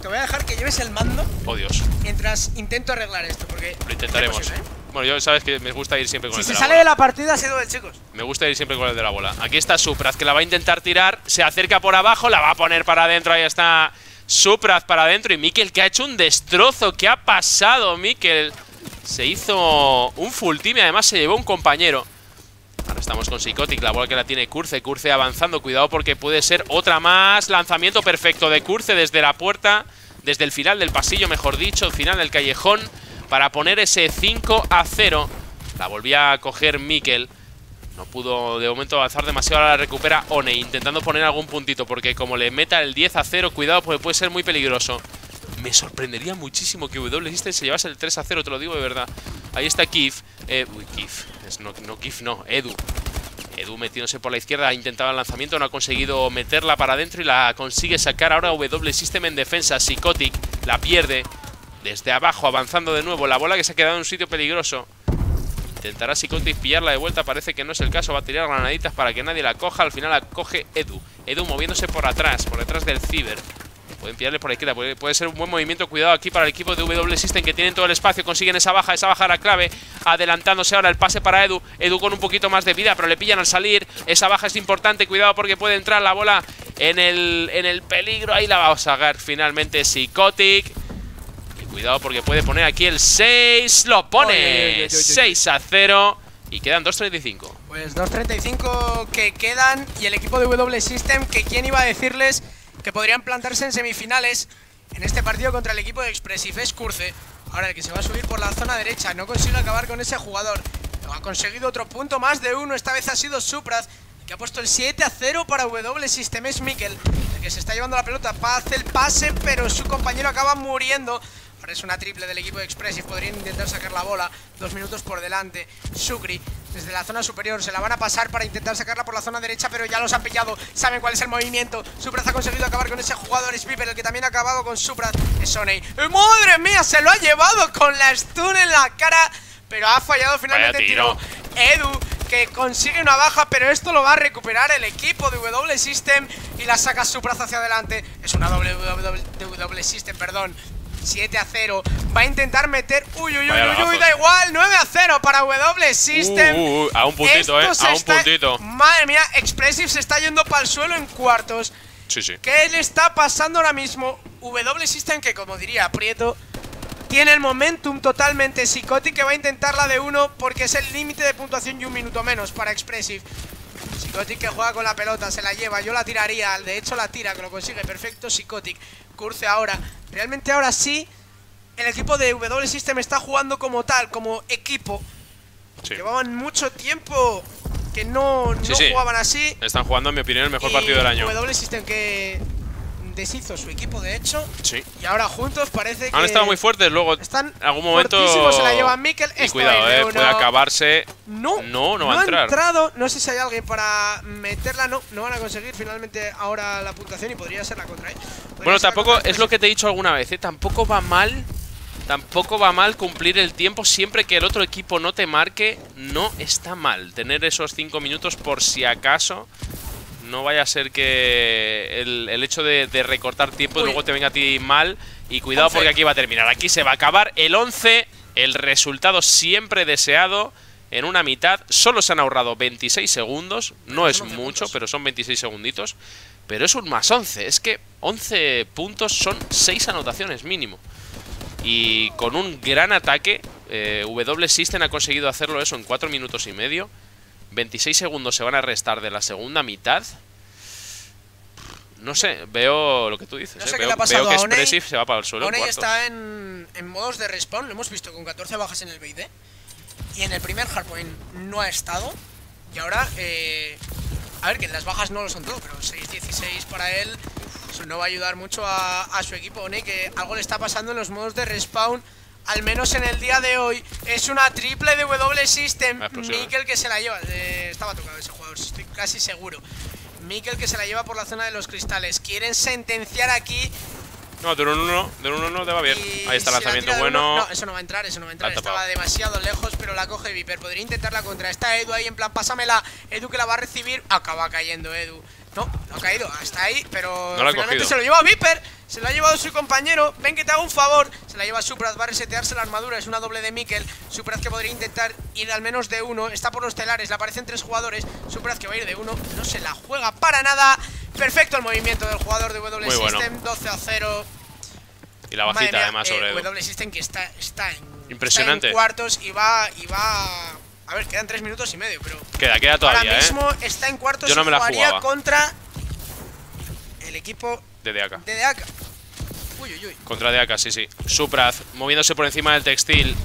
te voy a dejar que lleves el mando Oh, Dios. mientras intento arreglar esto, porque... Lo intentaremos. es posible, ¿eh? Bueno, yo sabes que me gusta ir siempre con Si el se de la sale bola. de la partida ha sido de chicos. Me gusta ir siempre con el de la bola. Aquí está Supraz, que la va a intentar tirar. Se acerca por abajo, la va a poner para adentro. Ahí está Supraz para adentro. Y Mikel, que ha hecho un destrozo. ¿Qué ha pasado, Mikel? Se hizo un full team y además se llevó un compañero. Ahora estamos con Psychotic, la bola que la tiene Curce. Curce avanzando, cuidado porque puede ser otra más. Lanzamiento perfecto de Curce desde la puerta, desde el final del pasillo, mejor dicho, el final del callejón, para poner ese 5 a 0. La volvía a coger Mikel. No pudo de momento avanzar demasiado, ahora la recupera One, intentando poner algún puntito, porque como le meta el 10 a 0, cuidado porque puede ser muy peligroso. Me sorprendería muchísimo que W System se llevase el 3 a 0, te lo digo de verdad. Ahí está Kif. Eh, uy, Kif. Es no, no Kif, no. Edu. Edu metiéndose por la izquierda, ha intentado el lanzamiento, no ha conseguido meterla para adentro y la consigue sacar ahora W System en defensa. Psychotic la pierde desde abajo, avanzando de nuevo. La bola que se ha quedado en un sitio peligroso. Intentará Psychotic pillarla de vuelta, parece que no es el caso. Va a tirar granaditas para que nadie la coja. Al final la coge Edu. Edu moviéndose por atrás, por detrás del Ciber. Pueden pillarle por la izquierda, puede, ser un buen movimiento. Cuidado aquí para el equipo de W System que tienen todo el espacio. Consiguen esa baja, esa baja era clave. Adelantándose ahora el pase para Edu. Edu con un poquito más de vida, pero le pillan al salir. Esa baja es importante, cuidado porque puede entrar la bola en el, en el peligro. Ahí la va a sacar finalmente Psychotic. Cuidado porque puede poner aquí el 6. Lo pone oy, oy. 6 a 0. Y quedan 2.35. Pues 2.35 que quedan y el equipo de W System que quién iba a decirles que podrían plantarse en semifinales en este partido contra el equipo de Expressive es Curce. Ahora el que se va a subir por la zona derecha no consigue acabar con ese jugador. No ha conseguido otro punto más de uno, esta vez ha sido Supraz que ha puesto el 7 a 0 para W System es Mikkel, el que se está llevando la pelota, hace el pase pero su compañero acaba muriendo. Ahora es una triple del equipo de Expressive, podrían intentar sacar la bola, dos minutos por delante. Sukri desde la zona superior, se la van a pasar para intentar sacarla por la zona derecha, pero ya los han pillado, saben cuál es el movimiento. Supraz ha conseguido acabar con ese jugador, es Viper, el que también ha acabado con Supraz, es Soney. ¡Eh, ¡Madre mía! Se lo ha llevado con la stun en la cara, pero ha fallado finalmente el tiro. Edu, que consigue una baja, pero esto lo va a recuperar el equipo de W System y la saca Supraz hacia adelante. Es una doble W, W System, perdón. 7 a 0. Va a intentar meter. Uy, uy, uy, uy, uy, da igual. 9 a 0 para W System. Uh, uh, uh, a un puntito, Esto eh, a un está- puntito. Madre mía, Expressive se está yendo para el suelo en cuartos. Sí, sí. ¿Qué le está pasando ahora mismo? W System, que como diría Prieto, tiene el momentum totalmente psicótico que va a intentar la de uno porque es el límite de puntuación y un minuto menos para Expressive. Psychotic que juega con la pelota, se la lleva, yo la tiraría, de hecho la tira, que lo consigue, perfecto Psychotic. Curce ahora, realmente ahora sí, el equipo de W System está jugando como tal, como equipo. sí. Llevaban mucho tiempo que no, no Sí, sí. jugaban así. Están jugando, en mi opinión, el mejor Y partido del año. W System que deshizo su equipo, de hecho, Sí. y ahora juntos parece que Han estado muy fuertes, luego están en algún momento. se la lleva Mikel. Y cuidado, eh, uno. puede acabarse. No, No, no va a entrar. ha entrado. No sé si hay alguien para meterla. No, no van a conseguir finalmente ahora la puntuación y podría ser la contra. ¿eh? Bueno, tampoco es lo que te he dicho alguna vez, ¿eh? Tampoco va mal. Tampoco va mal cumplir el tiempo siempre que el otro equipo no te marque. No está mal tener esos 5 minutos por si acaso. No vaya a ser que el, el hecho de, de recortar tiempo Uy. luego te venga a ti mal. Y cuidado 11. porque aquí va a terminar. Aquí se va a acabar el 11. El resultado siempre deseado. En una mitad solo se han ahorrado 26 segundos. No es son 11 mucho, pero son 26 segunditos. Pero es un más 11. Es que 11 puntos son 6 anotaciones mínimo. Y con un gran ataque, eh, W System ha conseguido hacerlo eso en 4 minutos y medio. 26 segundos se van a restar de la segunda mitad. No sé, veo lo que tú dices. No eh, sé qué veo, le ha pasado veo que. Expressive se va para el suelo. en Oney está en, en modos de respawn, lo hemos visto con 14 bajas en el BID. Y en el primer hardpoint no ha estado. Y ahora, eh, a ver, que las bajas no lo son todo, pero 6-16 para él. Eso no va a ayudar mucho a, a su equipo. Oney, que algo le está pasando en los modos de respawn. Al menos en el día de hoy. Es una triple de W System. Explosiva. Mikel que se la lleva. eh, estaba tocado ese jugador, estoy casi seguro. Mikel que se la lleva por la zona de los cristales. Quieren sentenciar aquí No, de un 1, de un 1 te va bien. Ahí está el la lanzamiento bueno. uno- no, eso no va a entrar, eso no va a entrar. Estaba demasiado lejos, pero la coge Viper. Podría intentarla contra. Está Edu ahí en plan, pásamela. Edu que la va a recibir. Acaba cayendo Edu. No, no ha caído, hasta ahí, pero No finalmente cogido. se lo lleva Viper, se lo ha llevado su compañero. Ven que te hago un favor, se la lleva Supraz, va a resetearse la armadura, es una doble de Mikel. Supraz que podría intentar ir al menos de uno, está por los telares, le aparecen tres jugadores. Supraz que va a ir de uno, no se la juega para nada. Perfecto el movimiento del jugador de W Muy bueno. System, 12 a 0. Y la bajita, mía, además, eh, sobre Edu. W System que está, está en, Impresionante. está en cuartos y va, y va. A ver, quedan tres minutos y medio, pero Queda, queda todavía, ahora ¿eh? mismo está en cuartos Yo no me la jugaría jugaba. contra el equipo De Deaka. de Deaka. Uy, uy, uy. Contra Deaka, sí, sí. Supraz, moviéndose por encima del textil.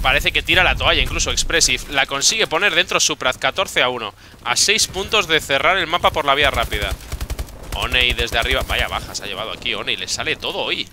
Parece que tira la toalla, incluso Expressive. La consigue poner dentro Supraz, 14 a 1. A 6 puntos de cerrar el mapa por la vía rápida. Oney desde arriba. Vaya baja se ha llevado aquí Oney. Le sale todo hoy.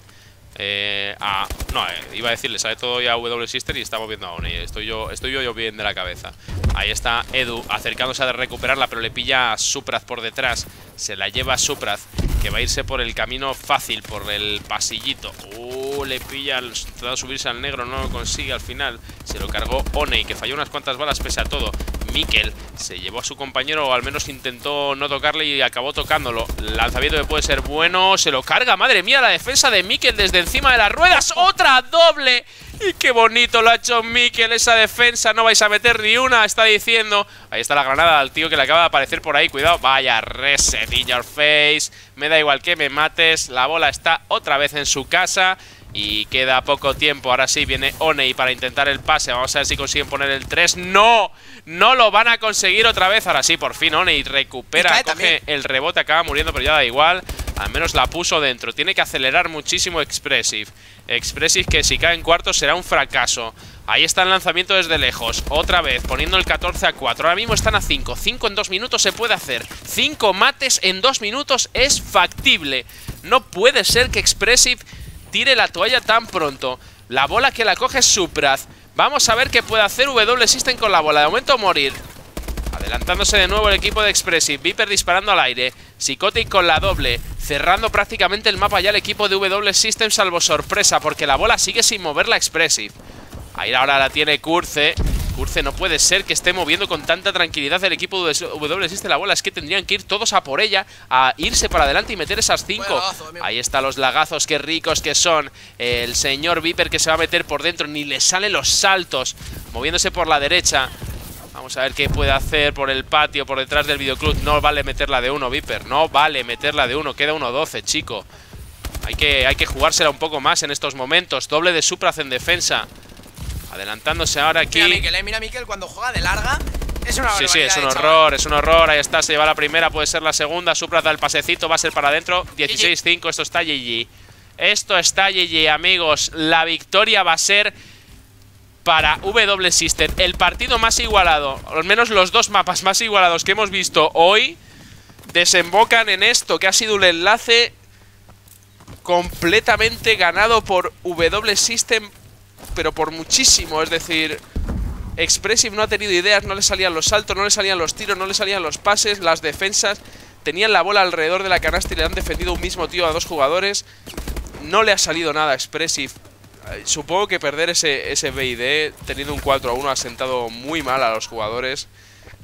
Eh, a, no, eh, iba a decir, le sale todo hoy a W Sister y estamos viendo a Oney. Estoy yo, estoy yo, yo bien de la cabeza. Ahí está Edu acercándose a recuperarla, pero le pilla a Supraz por detrás. Se la lleva a Supraz, que va a irse por el camino fácil, por el pasillito. Uh, le pilla, al- trata de subirse al negro, no lo consigue al final. Se lo cargó Oney, que falló unas cuantas balas pese a todo. Mikel se llevó a su compañero, o al menos intentó no tocarle y acabó tocándolo. Lanzamiento que puede ser bueno, se lo carga, madre mía, la defensa de Mikel desde encima de las ruedas. ¡Otra doble! Y qué bonito lo ha hecho Mikel esa defensa, no vais a meter ni una, está diciendo. Ahí está la granada al tío que le acaba de aparecer por ahí, cuidado. Vaya reset in your face. Me da igual que me mates, la bola está otra vez en su casa. Y queda poco tiempo. Ahora sí viene Oney para intentar el pase. Vamos a ver si consiguen poner el 3. ¡No! No lo van a conseguir otra vez. Ahora sí, por fin Oney recupera, coge también. el rebote, acaba muriendo, pero ya da igual. Al menos la puso dentro. Tiene que acelerar muchísimo Expressive. Expressive que si cae en cuarto será un fracaso. Ahí está el lanzamiento desde lejos. Otra vez, poniendo el 14 a 4. Ahora mismo están a 5. 5 en 2 minutos se puede hacer. 5 mates en 2 minutos es factible. No puede ser que Expressive tire la toalla tan pronto. La bola que la coge es Supraz. Vamos a ver qué puede hacer W System con la bola. De momento morir. Adelantándose de nuevo el equipo de Expressive. Viper disparando al aire. Psychotic con la doble. Cerrando prácticamente el mapa ya el equipo de W System, salvo sorpresa, porque la bola sigue sin mover la Expressive. Ahí ahora la tiene Curce. Curce, no puede ser que esté moviendo con tanta tranquilidad el equipo de W System la bola. Es que tendrían que ir todos a por ella, a irse para adelante y meter esas cinco. Ahí están los lagazos, qué ricos que son. El señor Viper que se va a meter por dentro, ni le salen los saltos. Moviéndose por la derecha. Vamos a ver qué puede hacer por el patio, por detrás del videoclub. No vale meterla de uno, Viper. No vale meterla de uno. Queda 1-12, chico. Hay que, hay que jugársela un poco más en estos momentos. Doble de Supraz en defensa. Adelantándose ahora aquí. Mira Mikel, eh, mira Mikel cuando juega de larga. Es una Sí, sí, es un eh, horror, es un horror. Ahí está, se lleva la primera, puede ser la segunda. Supraz da el pasecito, va a ser para adentro. 16-5, esto está GG. Esto está GG, amigos. La victoria va a ser para W System. El partido más igualado, al menos los dos mapas más igualados que hemos visto hoy, desembocan en esto, que ha sido un enlace completamente ganado por W System, pero por muchísimo. Es decir, Expressive no ha tenido ideas, no le salían los saltos, no le salían los tiros, no le salían los pases, las defensas. Tenían la bola alrededor de la canasta y le han defendido un mismo tío a dos jugadores. No le ha salido nada a Expressive. Eh, Supongo que perder ese, ese BID teniendo un 4 a 1 ha sentado muy mal a los jugadores.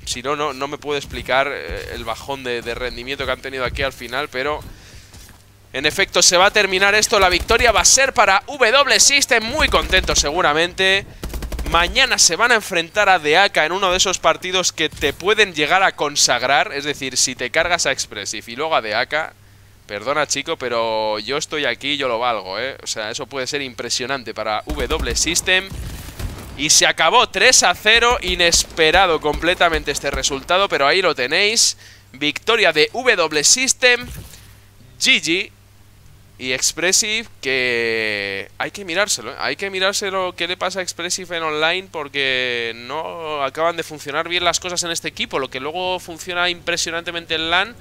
Si no, no, no me puedo explicar eh, el bajón de, de rendimiento que han tenido aquí al final, pero en efecto, se va a terminar esto. La victoria va a ser para W System. Muy contento seguramente. Mañana se van a enfrentar a Deaka en uno de esos partidos que te pueden llegar a consagrar. Es decir, si te cargas a Expressive y luego a Deaka. Perdona, chico, pero yo estoy aquí, yo lo valgo, ¿eh? O sea, eso puede ser impresionante para W System. Y se acabó 3 a 0. Inesperado completamente este resultado, pero ahí lo tenéis. Victoria de W System. GG y Expressive que hay que mirárselo, ¿eh? hay que mirárselo qué le pasa a Expressive en online porque no acaban de funcionar bien las cosas en este equipo, lo que luego funciona impresionantemente en LAN.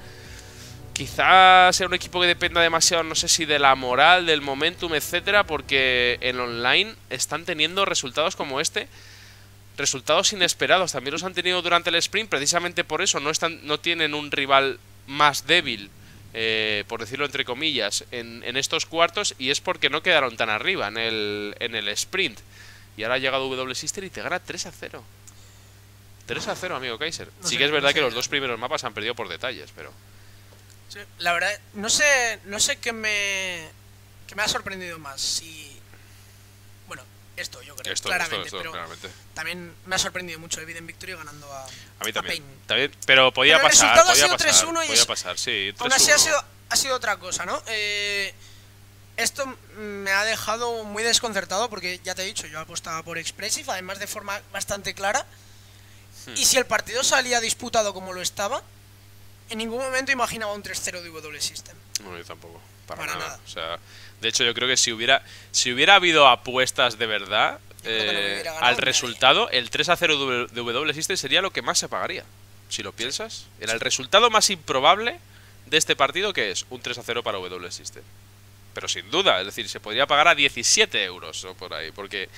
Quizá sea un equipo que dependa demasiado, no sé si de la moral, del momentum, etcétera, porque en online están teniendo resultados como este, resultados inesperados. También los han tenido durante el sprint, precisamente por eso no están, no tienen un rival más débil eh, por decirlo entre comillas, en, en estos cuartos y es porque no quedaron tan arriba en el, en el sprint. Y ahora ha llegado W Sister y te gana 3 a 0. 3 a 0, amigo Kaiser. No sí sé, que es no verdad sé. que los dos primeros mapas han perdido por detalles, pero... Sí, la verdad, no sé, no sé qué me, qué me ha sorprendido más. Si, esto yo creo, Esto, claramente, esto, esto, pero claramente. también me ha sorprendido mucho Eviden Victory ganando a, A mí a también. Pain. También, pero podía Pero el pasar, resultado ha podía sido pasar, 3-1 y podía pasar, sí. Aún así ha 3-1. sido, ha sido otra cosa, ¿no? Eh, esto me ha dejado muy desconcertado porque ya te he dicho, yo apostaba por Expressive, además de forma bastante clara. Hmm. Y si el partido salía disputado como lo estaba, en ningún momento imaginaba un 3-0 de W System. No, yo tampoco. Para, Para nada. nada. O sea, de hecho, yo creo que si hubiera, si hubiera habido apuestas de verdad no eh, al nadie. resultado, el 3 a 0 de de W System sería lo que más se pagaría. Si lo piensas, era el resultado más improbable de este partido que es un 3 a 0 para W System. Pero sin duda, es decir, se podría pagar a 17 euros o por ahí, porque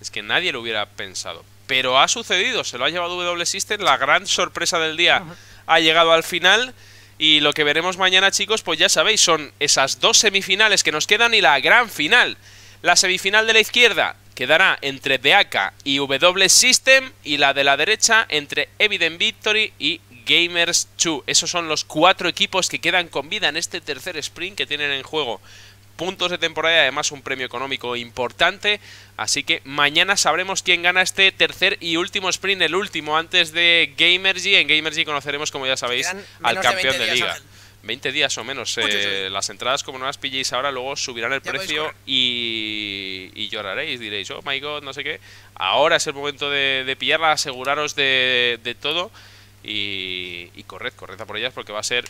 es que nadie lo hubiera pensado. Pero ha sucedido, se lo ha llevado W System, la gran sorpresa del día ha llegado al final. Y lo que veremos mañana, chicos, pues ya sabéis, son esas dos semifinales que nos quedan y la gran final. La semifinal de la izquierda quedará entre DACA y W System y la de la derecha entre Evident Victory y Gamers 2. Esos son los cuatro equipos que quedan con vida en este tercer sprint que tienen en juego puntos de temporada y además un premio económico importante. Así que mañana sabremos quién gana este tercer y último sprint, el último antes de Gamergy. En Gamergy conoceremos, como ya sabéis, al de campeón 20 de días, liga. Ángel. 20 días o menos. Eh, las entradas, como no las pilléis ahora, luego subirán el Ya precio y, y lloraréis. Diréis, oh my god, no sé qué. Ahora es el momento de, de pillarla, aseguraros de, de todo. Y, y corred, corred a por ellas porque va a ser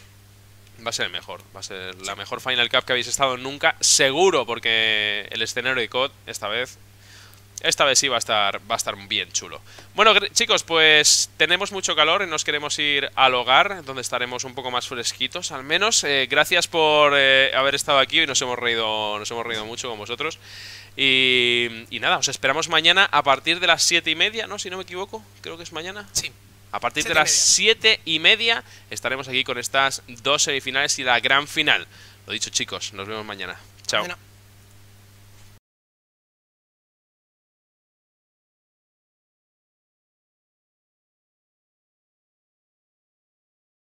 va a ser el mejor. Va a ser la mejor Final Cup que habéis estado nunca. Seguro, porque el escenario de COD esta vez. Esta vez sí va a estar, va a estar bien chulo. Bueno, chicos, pues tenemos mucho calor y nos queremos ir al hogar, donde estaremos un poco más fresquitos, al menos. Eh, gracias por eh, haber estado aquí y nos hemos reído, nos hemos reído mucho con vosotros. Y, y nada, os esperamos mañana a partir de las siete y media, ¿no? Si no me equivoco, creo que es mañana. Sí. A partir Siete de las media. 7 y media estaremos aquí con estas dos semifinales y la gran final. Lo dicho, chicos, nos vemos mañana. Chao. Mañana.